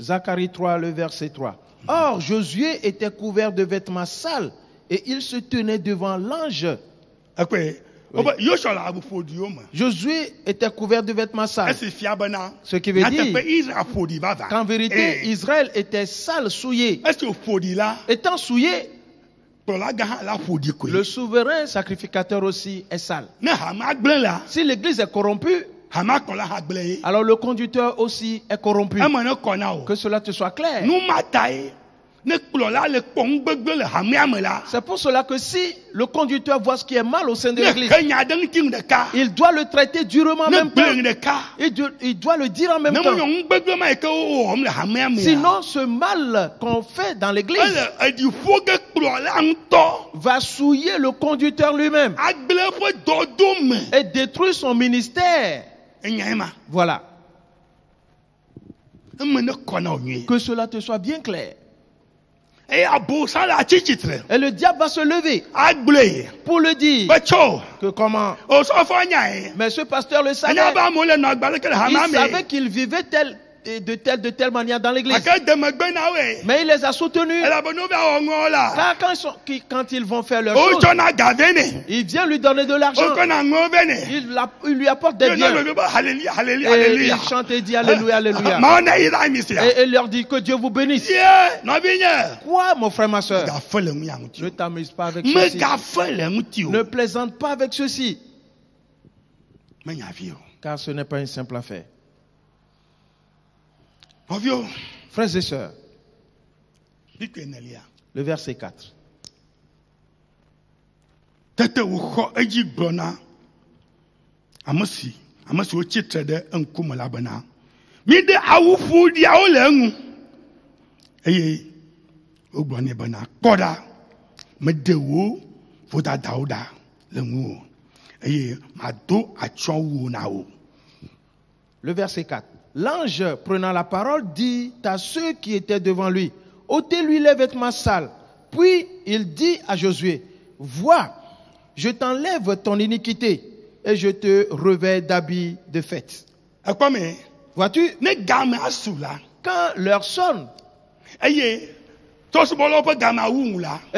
Zacharie 3, le verset 3. Or, Josué était couvert de vêtements sales et il se tenait devant l'ange. Oui. Josué était couvert de vêtements sales. bena Ce qui veut dire qu'en vérité, Eh, Israël était sale, souillé. Étant souillé, le souverain sacrificateur aussi est sale. Si l'église est corrompue, alors le conducteur aussi est corrompu. Que cela te soit clair. C'est pour cela que si le conducteur voit ce qui est mal au sein de l'église, il doit le traiter durement en même temps. Il doit, il doit le dire en même temps. Sinon, ce mal qu'on fait dans l'église va souiller le conducteur lui-même et détruire son ministère. Voilà. Que cela te soit bien clair. Et le diable va se lever. Pour le dire. Que comment? Mais ce pasteur le savait. Il savait qu'il vivait tel, de telle, de telle manière dans l'église. woe Mais il les a soutenus. la Car quand ils, sont- quand ils vont faire leur chose, vɛ nɛ il vient lui donner de l'argent. nɛ Il, la- il lui apporte des biens. Et il chante et dit Alléluia, Alléluia. mi si ya Et il leur dit que Dieu vous bénisse. Quoi, mon frère, ma soeur? Ne t'amuse pas avec ceci. Ne plaisante pas avec ceci. Car ce n'est pas une simple affaire. Frères et sœurs, le verset 4. tete wòxɔ edzi gblɔ na ame si ame siwo tsitre ɖe eŋkume la bena. Miɖe awu ƒoɖiawo le eŋu eye wogblɔ nɛ bena. Kpɔ ɖa meɖe wo vodadawo ɖa le ŋuwò eye mado atsyɔ̃wuwo na wo Le verset 4. L'ange, prenant la parole, dit à ceux qui étaient devant lui, ôtez-lui les vêtements sales. Puis il dit à Josué, vois, je t'enlève ton iniquité et je te revêt d'habits de fête. Vois-tu, quand l'heure sonne et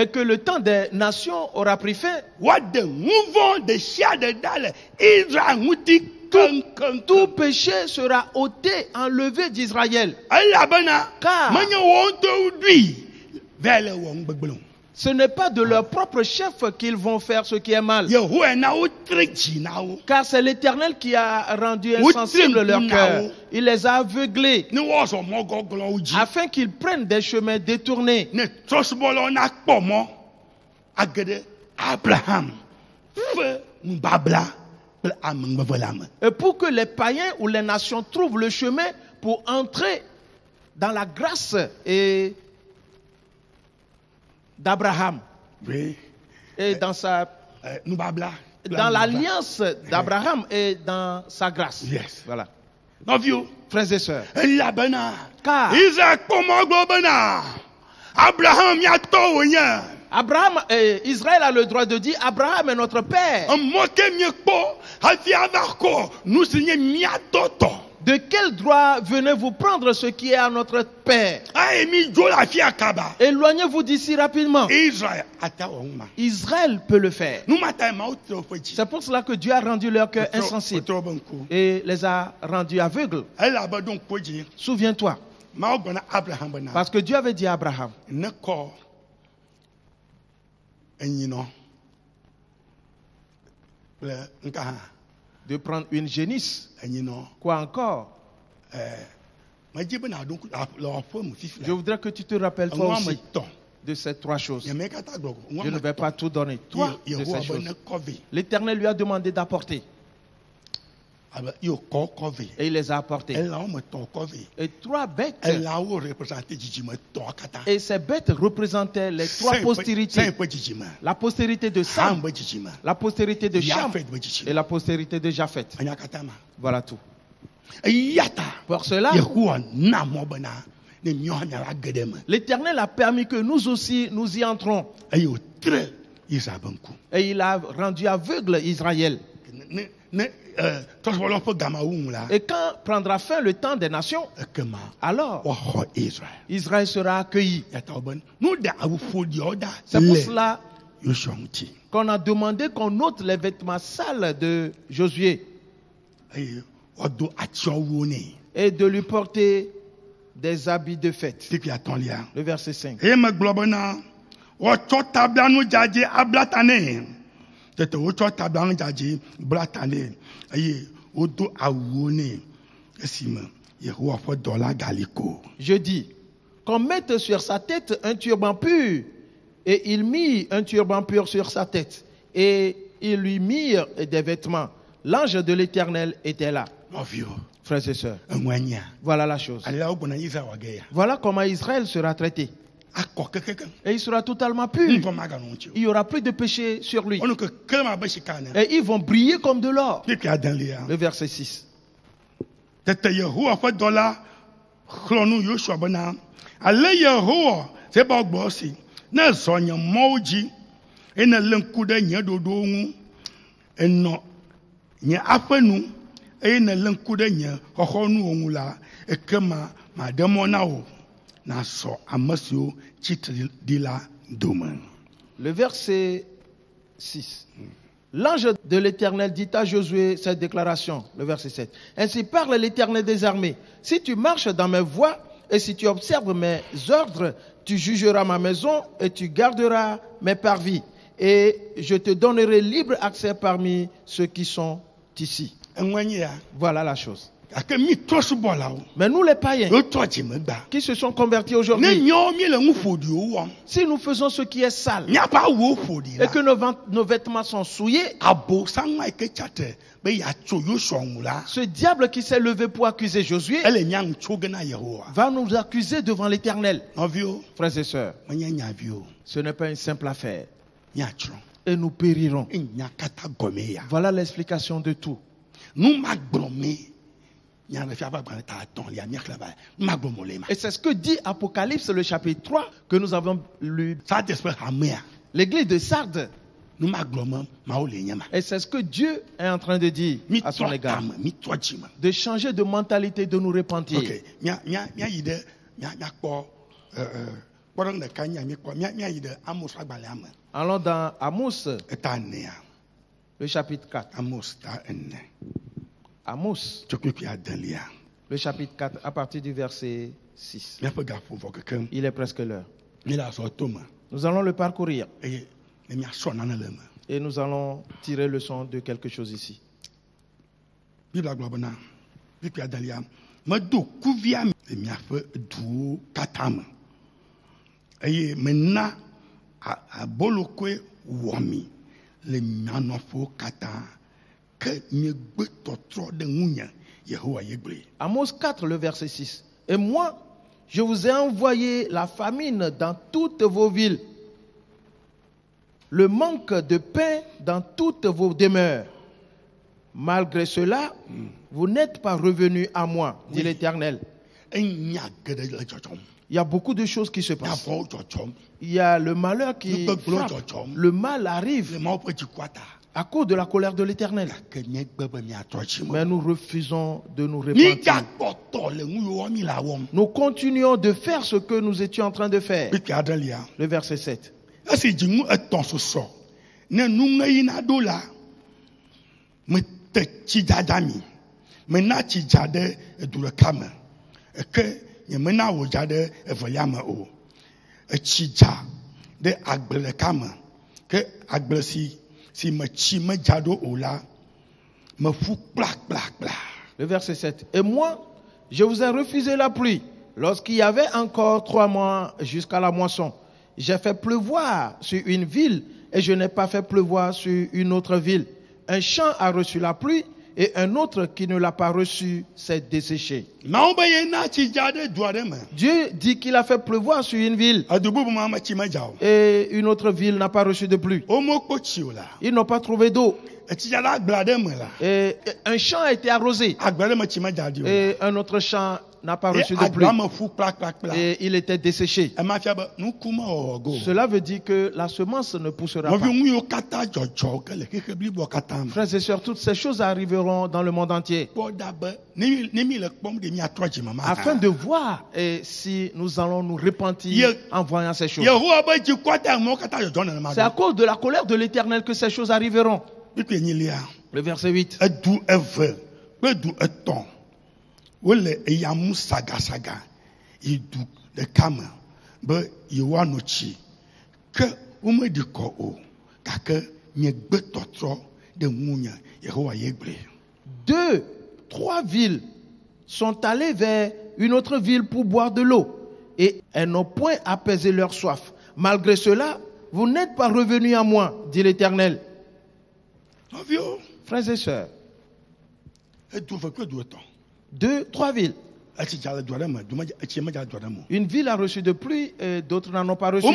que le temps des nations aura pris fin, keŋkeŋ tout péché sera ôté, enlevé d'Israël. elabena Car- Ce n'est pas de leur propre chef qu'ils vont faire ce qui est mal. Car c'est l'Éternel qui a rendu insensible leur cœur. Il les a aveuglés. Afin qu'ils prennent des chemins détournés. abraham Et pour que les païens ou les nations trouvent le chemin pour entrer dans la grâce et d'Abraham Oui. et dans, sa, Eh, kple dans l'alliance d'Abraham et dans sa grâce. Yes. Voilà. Frères et sœurs. Car- bena abraham Abraham, et Israël a le droit de dire Abraham est notre père. De quel droit venez-vous prendre ce qui est à notre père? Éloignez-vous d'ici rapidement. Israël peut le faire. C'est pour cela que Dieu a rendu leur cœur insensible. et les a rendus aveugles. Souviens-toi, parce que Dieu avait dit à Abraham, kple nka hã de prendre une génisse. Quoi encore? Medzi bena aɖo ŋku le aƒe mu fifi Je voudrais que tu te rappelles toi aussi de ces trois choses. Je ne vais pas tout donner. Toi, de ces choses. L'Éternel lui a demandé d'apporter abe yewo kɔ kɔ vɛ et il les a apportés. Et trois bêtes. Et ces bêtes représentaient les trois postérités. La postérité de Sam, la postérité de Cham. Et la postérité de ma. Voilà tout. Pour cela, l'Éternel a permis que nous aussi nous y entrons. Et il a rendu aveugle Israël. La Et quand prendra fin le temps des nations, ekema alors woaxɔ israel Israël. Sera accueilli. C'est pour cela qu'on a demandé qu'on ôte les vêtements sales de Josué. Et de lui porter des habits de fête. Le verset 5. Je dis qu'on mette sur sa tête un turban pur. Et il mit un turban pur sur sa tête. Et ils lui mirent des vêtements. L'ange de l'Éternel était là. Frères et sœurs, voilà la chose. Voilà comment Israël sera traité. Et il sera totalement pur. Il n'y aura plus de péché sur lui. Et ils vont briller comme de l'or. Le verset 6. tete yehowa ƒe dɔla xlɔ nu yosua bena ale yehowa sebe gbɔ si ne zɔ nye mɔwo dzi eye ne lé ŋku ɖe nye ɖoɖowo ŋu enɔ nye aƒe nu eye ne lé ŋku ɖe nye xɔxɔnuwo ŋu la ekema maɖe mɔ na wò la Le verset 6. L'ange de l'Éternel dit à Josué cette déclaration, le verset 7. Ainsi parle l'Éternel des armées. Si tu marches dans mes voies et si tu observes mes ordres, tu jugeras ma maison et tu garderas mes parvis. Et je te donnerai libre accès parmi ceux qui sont ici. Voilà la chose. Mais nous, les païens, dzimegba qui se sont convertis aujourd'hui, si nous faisons ce qui est sale et que nos, vêtements sont souillés, ce diable qui s'est levé pour accuser Josué va nous accuser devant l'Éternel. Frères et sœurs, ce n'est pas une simple affaire. Et nous périrons. Voilà l'explication de tout. nu Et c'est ce que dit Apocalypse, le chapitre 3, que nous avons lu. L'église de Sardes. Et c'est ce que Dieu est en train de dire à son égard. De changer de mentalité, de nous repentir. Allons dans Amos, enea le chapitre 4. Amos. Le chapitre 4, à partir du verset 6. miaƒe gaƒovɔ kekem Il est presque l'heure. le Nous allons le parcourir. Le et nous allons tirer leçon de quelque chose ici. le Amos 4, le verset 6. Et moi, je vous ai envoyé la famine dans toutes vos villes, le manque de pain dans toutes vos demeures. Malgré cela, vous n'êtes pas revenus à moi, dit Oui. l'Éternel. Il y a beaucoup de choses qui se passent. Il y a le malheur qui frappe. Le mal arrive à cause de la colère de l'Éternel. Mais nous refusons de nous repentir. Nous continuons de faire ce que nous étions en train de faire. adelia Le verset 7. esi dzinu etɔ̃ susɔ ne nuŋeyi naɖo la mete tsidzadza mi mena tsidza ɖe edu ɖeka me ke nyemena wòdza ɖe evelia me o etsidza ɖe agble ɖeka me ke agble si Le verset 7. Et moi, je vous ai refusé la pluie lorsqu'il y avait encore trois mois jusqu'à la moisson. J'ai fait pleuvoir sur une ville et je n'ai pas fait pleuvoir sur une autre ville. Un champ a reçu la pluie et un autre qui ne l'a pas reçu s'est desséché. Dieu dit qu'il a fait pleuvoir sur une ville. Et une autre ville n'a pas reçu de pluie. womekpɔ tsi o la Ils n'ont pas trouvé d'eau. Et un champ a été arrosé. Et un autre champ n'a pas reçu de pluie et il était desséché. Cela veut dire que la semence ne poussera pas. Frères et sœurs, toutes ces choses arriveront dans le monde entier afin de voir si nous allons nous repentir en voyant ces choses. C'est à cause de la colère de l'Éternel que ces choses arriveront. Le verset 8. edu eve kple du etɔ̃ wole eyamu sagasaga yi du ɖeka me be yewoano tsi ke womeɖi kɔ o gake miegbe tɔtrɔ ɖe ŋunye yehowa ye gblɔe Deux, trois villes sont allées vers une autre ville pour boire de l'eau et elles n'ont point apaisé leur soif. Malgré cela, vous n'êtes pas revenus à moi, dit l'Éternel. Frères et sœurs, edu eve kple du etɔ̃ deux, trois villes. Une ville a reçu de pluie et d'autres n'en ont pas reçu.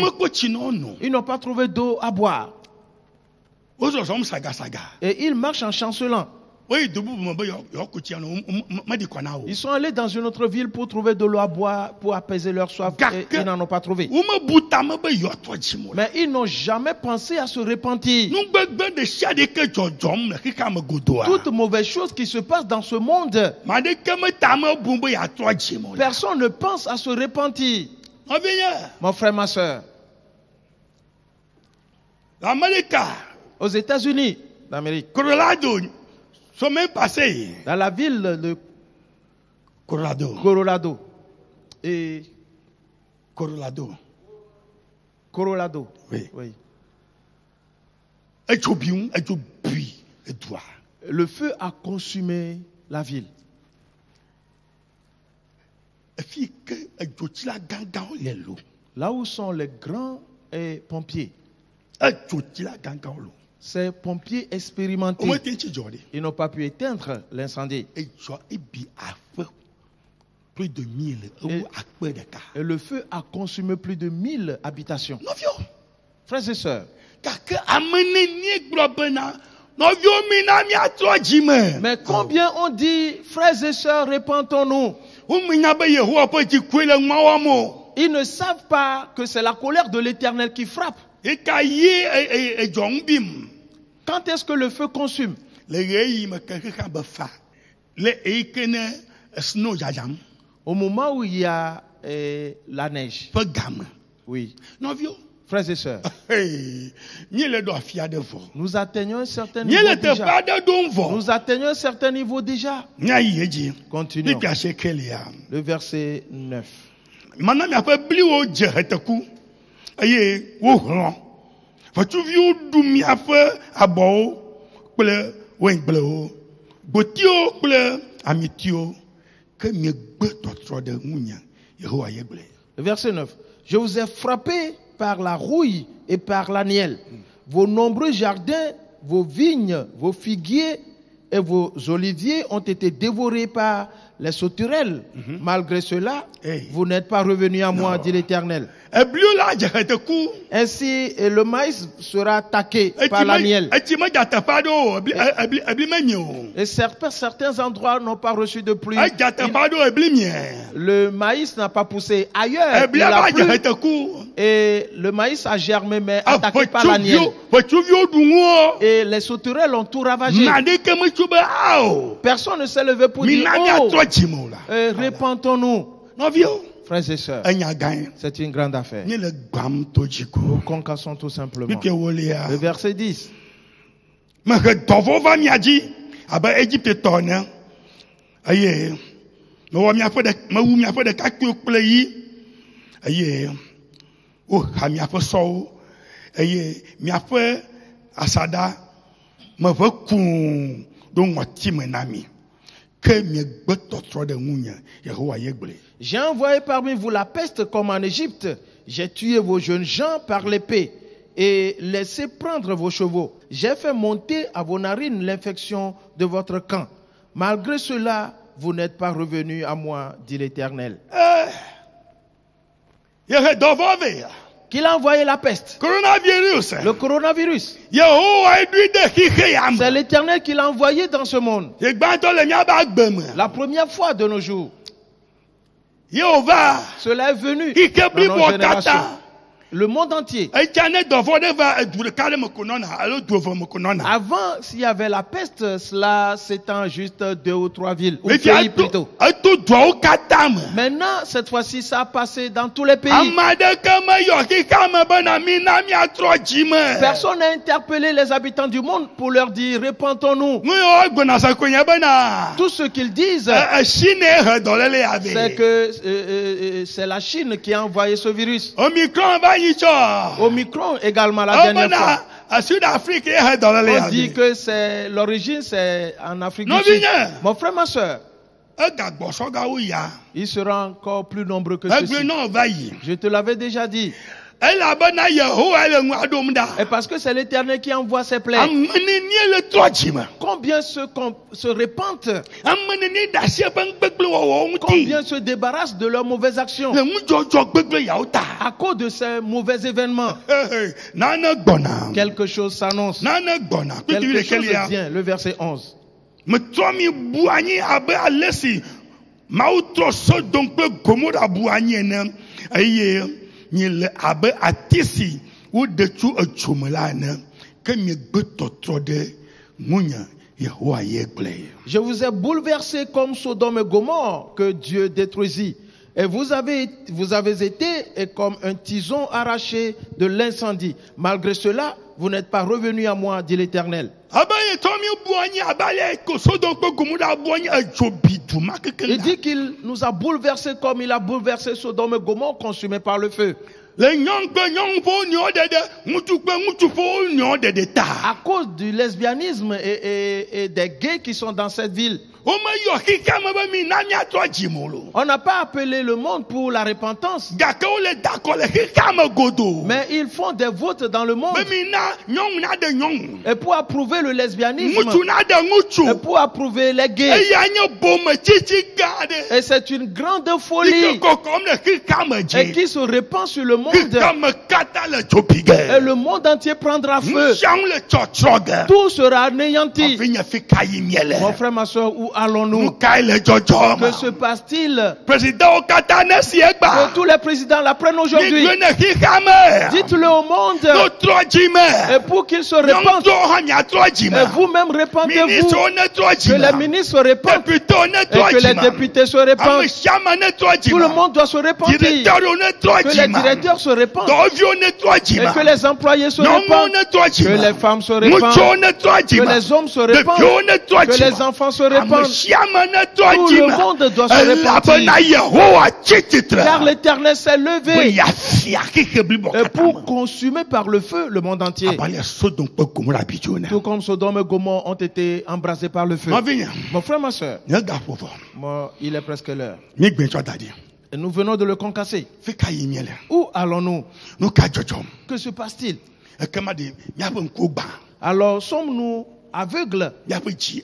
Ils n'ont pas trouvé d'eau à boire. Et ils marchent en chancelant. Wo Ils sont allés dans une autre ville pour trouver de l'eau à boire, pour apaiser leur soif. Et ils n'en ont pas trouvé. Mais ils n'ont jamais pensé à se repentir. Toute mauvaise chose qui se passe dans ce monde, personne ne pense à se repentir. nɔvinye Mon frère, ma soeur, aux États-Unis d'Amérique, semaine passée dans la ville de colorado. Colorado, et colorado. Colorado, oui. Oui, le feu a consumé la ville. Là. Où sont les grands pompiers, ces pompiers expérimentés, ils n'ont pas pu éteindre l'incendie. Et- le feu a consumé plus de 1000 habitations. Frères et sœurs, mais combien on dit, frères et sœurs, répentons-nous? Ils ne savent pas que c'est la colère de l'éternel qui frappe. Quand est-ce que le feu consume? Au moment où il y a eh, la neige. Oui. Frères et sœurs, nous atteignons un certain niveau déjà. Nous atteignons un certain niveau déjà. Continuons. Le verset 9. Mana miaƒe bliwo dze heteku eye wohlɔ ʋetsuviwo ɖu miaƒe abɔwo kple waingblewo gbotiwo kple amitiwo ke miegbe tɔtrɔ ɖe ŋunye yehowa ye gblɔe Le verset 9. Je vous ai frappé par la rouille et par la nielle. Vos nombreux jardins, vos vignes, vos figuiers et vos oliviers ont été dévorés par les sauterelles. Malgré cela, Hey. vous n'êtes pas revenus à moi, dit l'Éternel. Ainsi, le maïs sera attaqué par la o Et certains, certains endroits n'ont pas reçu de pluie. Le maïs n'a pas poussé ailleurs. Il a plu. Et le maïs a germé, mais attaqué par la ŋuwo Et les sauterelles ont tout ravagé. Personne ne s'est levé pour dire, oh, miatrɔ Frères et sœurs, c'est une grande affaire. Nous concassons tout simplement. Le verset 10. mehe dɔvɔ va mia dzi abe Egipte tɔ ene eye mewɔ miaƒe ɖe mewu miaƒe ɖekakpuiwo kple yi eye woha miaƒe sɔwo eye miaƒe asaɖa meʋe kũu ɖo ŋɔtime na mi J'ai envoyé parmi vous la peste comme en Égypte. J'ai tué vos jeunes gens par l'épée et laissé prendre vos chevaux. J'ai fait monter à vos narines l'infection de votre camp. Malgré cela, vous n'êtes pas revenus à moi, dit l'Éternel. vea Qu'il a envoyé la peste, coronavirus. Le coronavirus. C'est l'Éternel qui l'a envoyé dans ce monde. miabe agbe me La première fois de nos jours, cela est venu xixe dans nos blibo générations. Le monde entier. Avant, s'il y avait la peste, cela s'étend juste deux ou trois villes, ou pays plutôt. Maintenant, cette fois-ci, ça a passé dans tous les pays. Personne n'a interpellé les habitants du monde pour leur dire bena Tout ce qu'ils disent, e- dɔléle ya c'est que euh, euh, euh, c'est la Chine qui a envoyé ce virus. omicron va tsɔ Omicron également la dernière ebena fois. sud afrique ye he dɔléle ya On dit que c'est l'origine, c'est en Afrique du Sud. Mon frère, ma soeur, egagbɔsɔ gawo ya il sera encore plus nombreux que yi Je te l'avais déjà dit. Et parce que c'est l'Éternel qui envoie ses plaies. Combien se, se ŋuti combien se débarrassent de leurs mauvaises actions? À cause de ces mauvais événements. Quelque chose s'annonce. Quelque chose vient. Le verset 11. Je vous ai bouleversé comme Sodome et Gomorre que Dieu détruisit. Et vous avez, été comme un tison arraché de l'incendie. Malgré cela, vous n'êtes pas revenus à moi, dit l'Éternel. Il dit qu'il nous a bouleversés comme il a bouleversé Sodome et Gomorre consumés par le feu. À cause du lesbianisme et, et- et des gays qui sont dans cette ville. On n'a pas appelé le monde pour la repentance, mais ils font des votes dans le monde. Et pour approuver le lesbianisme. Et pour approuver les gays. Et c'est une grande folie. Et qui se répand sur le monde. Et le monde entier prendra feu. Tout sera anéanti. Mon frère, ma soeur, où allons-nous? Que se passe-t-il Que tous les présidents l'apprennent aujourd'hui. Dites-le au monde. Et pour qu'ils se répandent, et vous-même répandez-vous. Que les ministres se répandent et que les députés se répandent. dzi Tout le monde doit se trɔ Que les directeurs se répandent. Et que les employés se répandent. Que les me femmes se répandent. Que les hommes se répandent. Que les enfants se répandent. Tout le monde doit se elabena repentir. Car l'éternel s'est levé. Et katã pour me consumer par le feu le monde entier. bidzo ene Tout comme Sodome et Gomorrhe ont été embrasés par le feu. nɔvinye Mon frère, ma soeur, moi, il est presque l'heure. Et nous venons de le concasser. Où allons-nous? Que se passe-t-il? Alors sommes-nous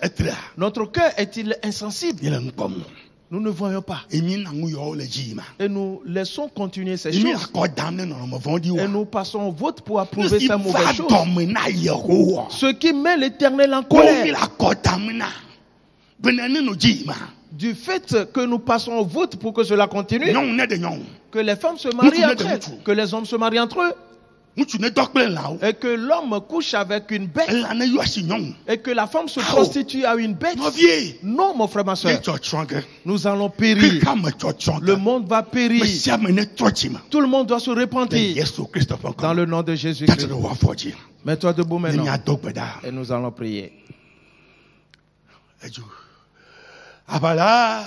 etrea Notre cœur est-il insensible? Nous ne voyons pas. Et nous laissons continuer ces choses. Et nous passons au vote pour approuver ces va mauvaises choses. Ce qui met l'éternel en colère. Du fait que nous passons au vote pour que cela continue, que les femmes se marient entre elles, que les hommes se marient entre eux, et que l'homme couche avec une bête, et que la femme se prostitue à une bête. Non, mon frère, ma soeur, nous allons périr. Le monde va périr. Tout le monde doit se repentir. Dans le nom de Jésus-Christ. Mets-toi debout maintenant. Et nous allons prier. aʋala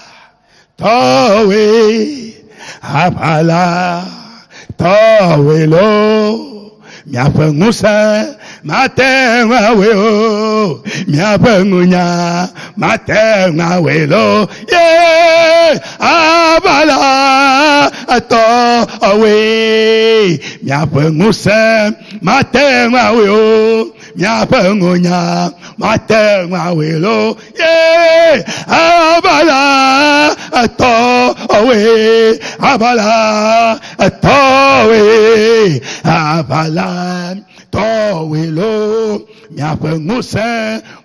tɔwe aʋala tɔwe lo miaƒe ŋusẽ mate ŋawe o miaƒe ŋunya mate ŋawe lo ye aʋala tɔwe miaƒe ŋusẽ mate ŋawe o miaƒe ŋunya mate ŋawe lo ye aʋala tɔwe aʋala tɔwe aʋala tɔwe lo miaƒe ŋusẽ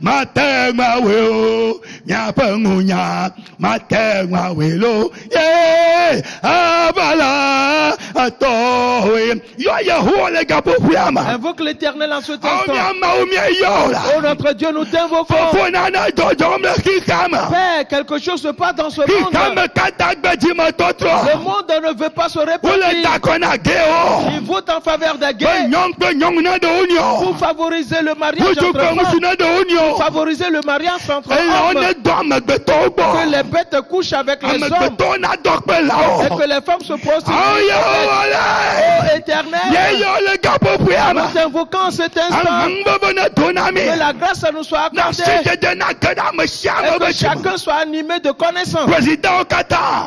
mate ŋawe o miaƒe ŋunya mate ŋawe lo ye aʋala tɔwe yɔ Invoque l'éternel en instant. miamawo mieyɔ la Oh notre Dieu, nous t'invoquons. Père, quelque chose se passe dans ce monde. me Le monde ne veut pas se na gewo Il vote en faveur des gays wo pour favoriser le mariage entre femmes, favoriser le mariage entre hommes, que les bêtes couchent avec les hommes. et que les femmes se prostituent. Oh le éternel, nous t'invoquons en cet instant. Que la grâce nous soit accordée. Et que chacun soit animé de connaissance.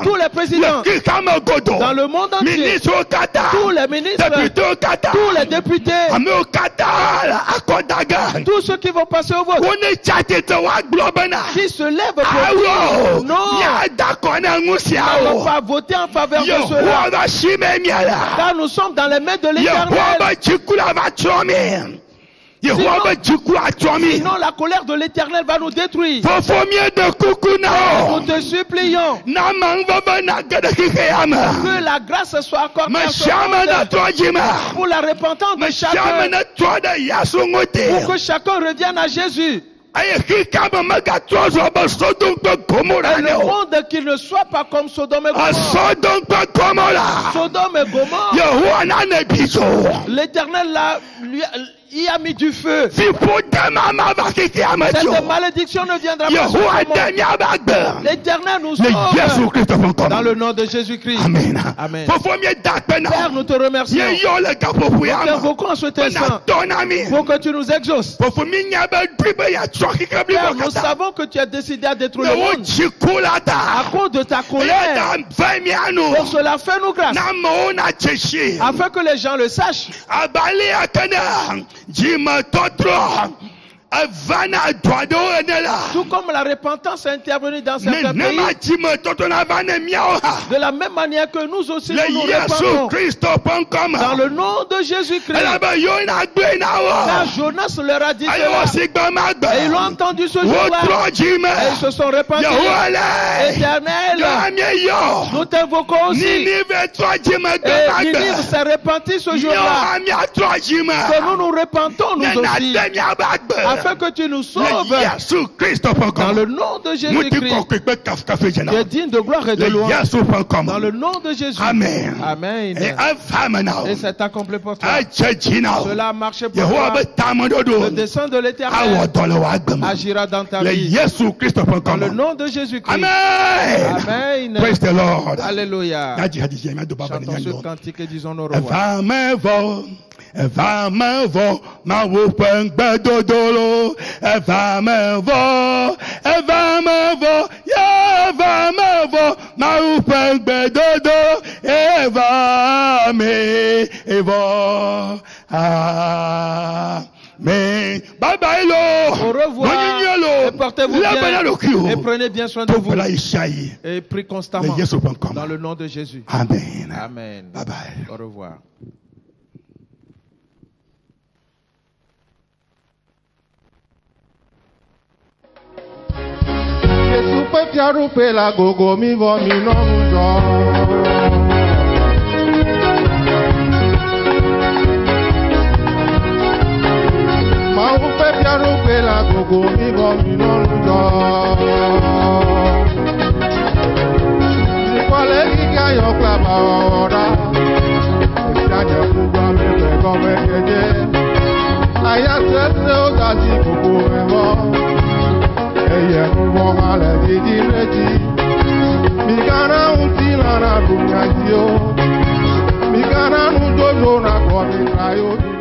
Tous les présidents. Dans le monde entier, tous les ministres, députéwo katã tous les députés, tous ceux qui vont passer au vote, qui se lèvent pour awo dire non, ne ŋu nous n'allons pas voter en faveur de cela, car nous sommes dans les mains de l'éternel. Sinon- la colère de l'éternel va nous détruire. Nous te supplions que la grâce soit accordée pour la repentance de chacun, pour que chacun revienne à Jésus. Le monde qui ne soit pas comme Sodome et kple gomora Sodome et bidzo l'éternel l'a- lui y a mis du feu. Cette malédiction ne viendra pas L'éternel nous sauve. Dans le nom de Jésus-Christ. amen. Père, nous te remercions. me T'invoquons en instant mi pour que tu nous exauces. Père, nous savons que tu as décidé à détruire le monde. à cause de ta colère. Pour cela, fais-nous grâce. Afin que les gens le sachent. Jimatotro. Tout comme la repentance est intervenue dans certains pays, de la même manière que nous aussi nous nous repentons. Dans le nom de Jésus-Christ. wo Jonas leur a dit cela. ma Et ils l'ont entendu ce jour-là. Et ils se sont repentis. Éternel, nous t'invoquons aussi. Et Ninive s'est repenti ce jour-là. Que nous nous repentons nous aussi. Afin que tu nous sauves. Dans le nom de Jésus-Christ. Tu es digne de gloire et de louange. Dans le nom de Jésus. amen Amen. Et c'est accompli pour toi. Cela a marché pour toi. Le dessein de l'éternel agira dans ta vie. Dans le nom de Jésus-Christ. amen praise the lord Alléluia. Chantons ce cantique et disons nos revoir. Me vɔ eva me mawo ƒe ŋgbedodolo eva me me ya me vɔ mawo ƒe ŋgbedodo eva me evɔ amen bye bye lo Au revoir. portez-vous bien. Et prenez bien soin de vous. Et prie constamment. Dans le nom de Jésus. amen Amen. bye bye. Au revoir. Yesu ƒe fiaɖuƒe le agogo mi vɔ mi nɔnu dzɔ. Mawu ƒe fiaɖuƒe le agogo mi vɔ mi nɔnu dzɔ. Mikpɔle gíga yɔ kple aʋawɔwɔ ɖa. Esia nye ƒugba me ƒe gɔme dzedze. Aya sesẽwo gasi gbogbo me vɔ eye nuvɔ hã le didi ɖe dzi. Migana ŋuti lana ɖu nya dzi o. Migana nudodo nakɔ mi tra yo.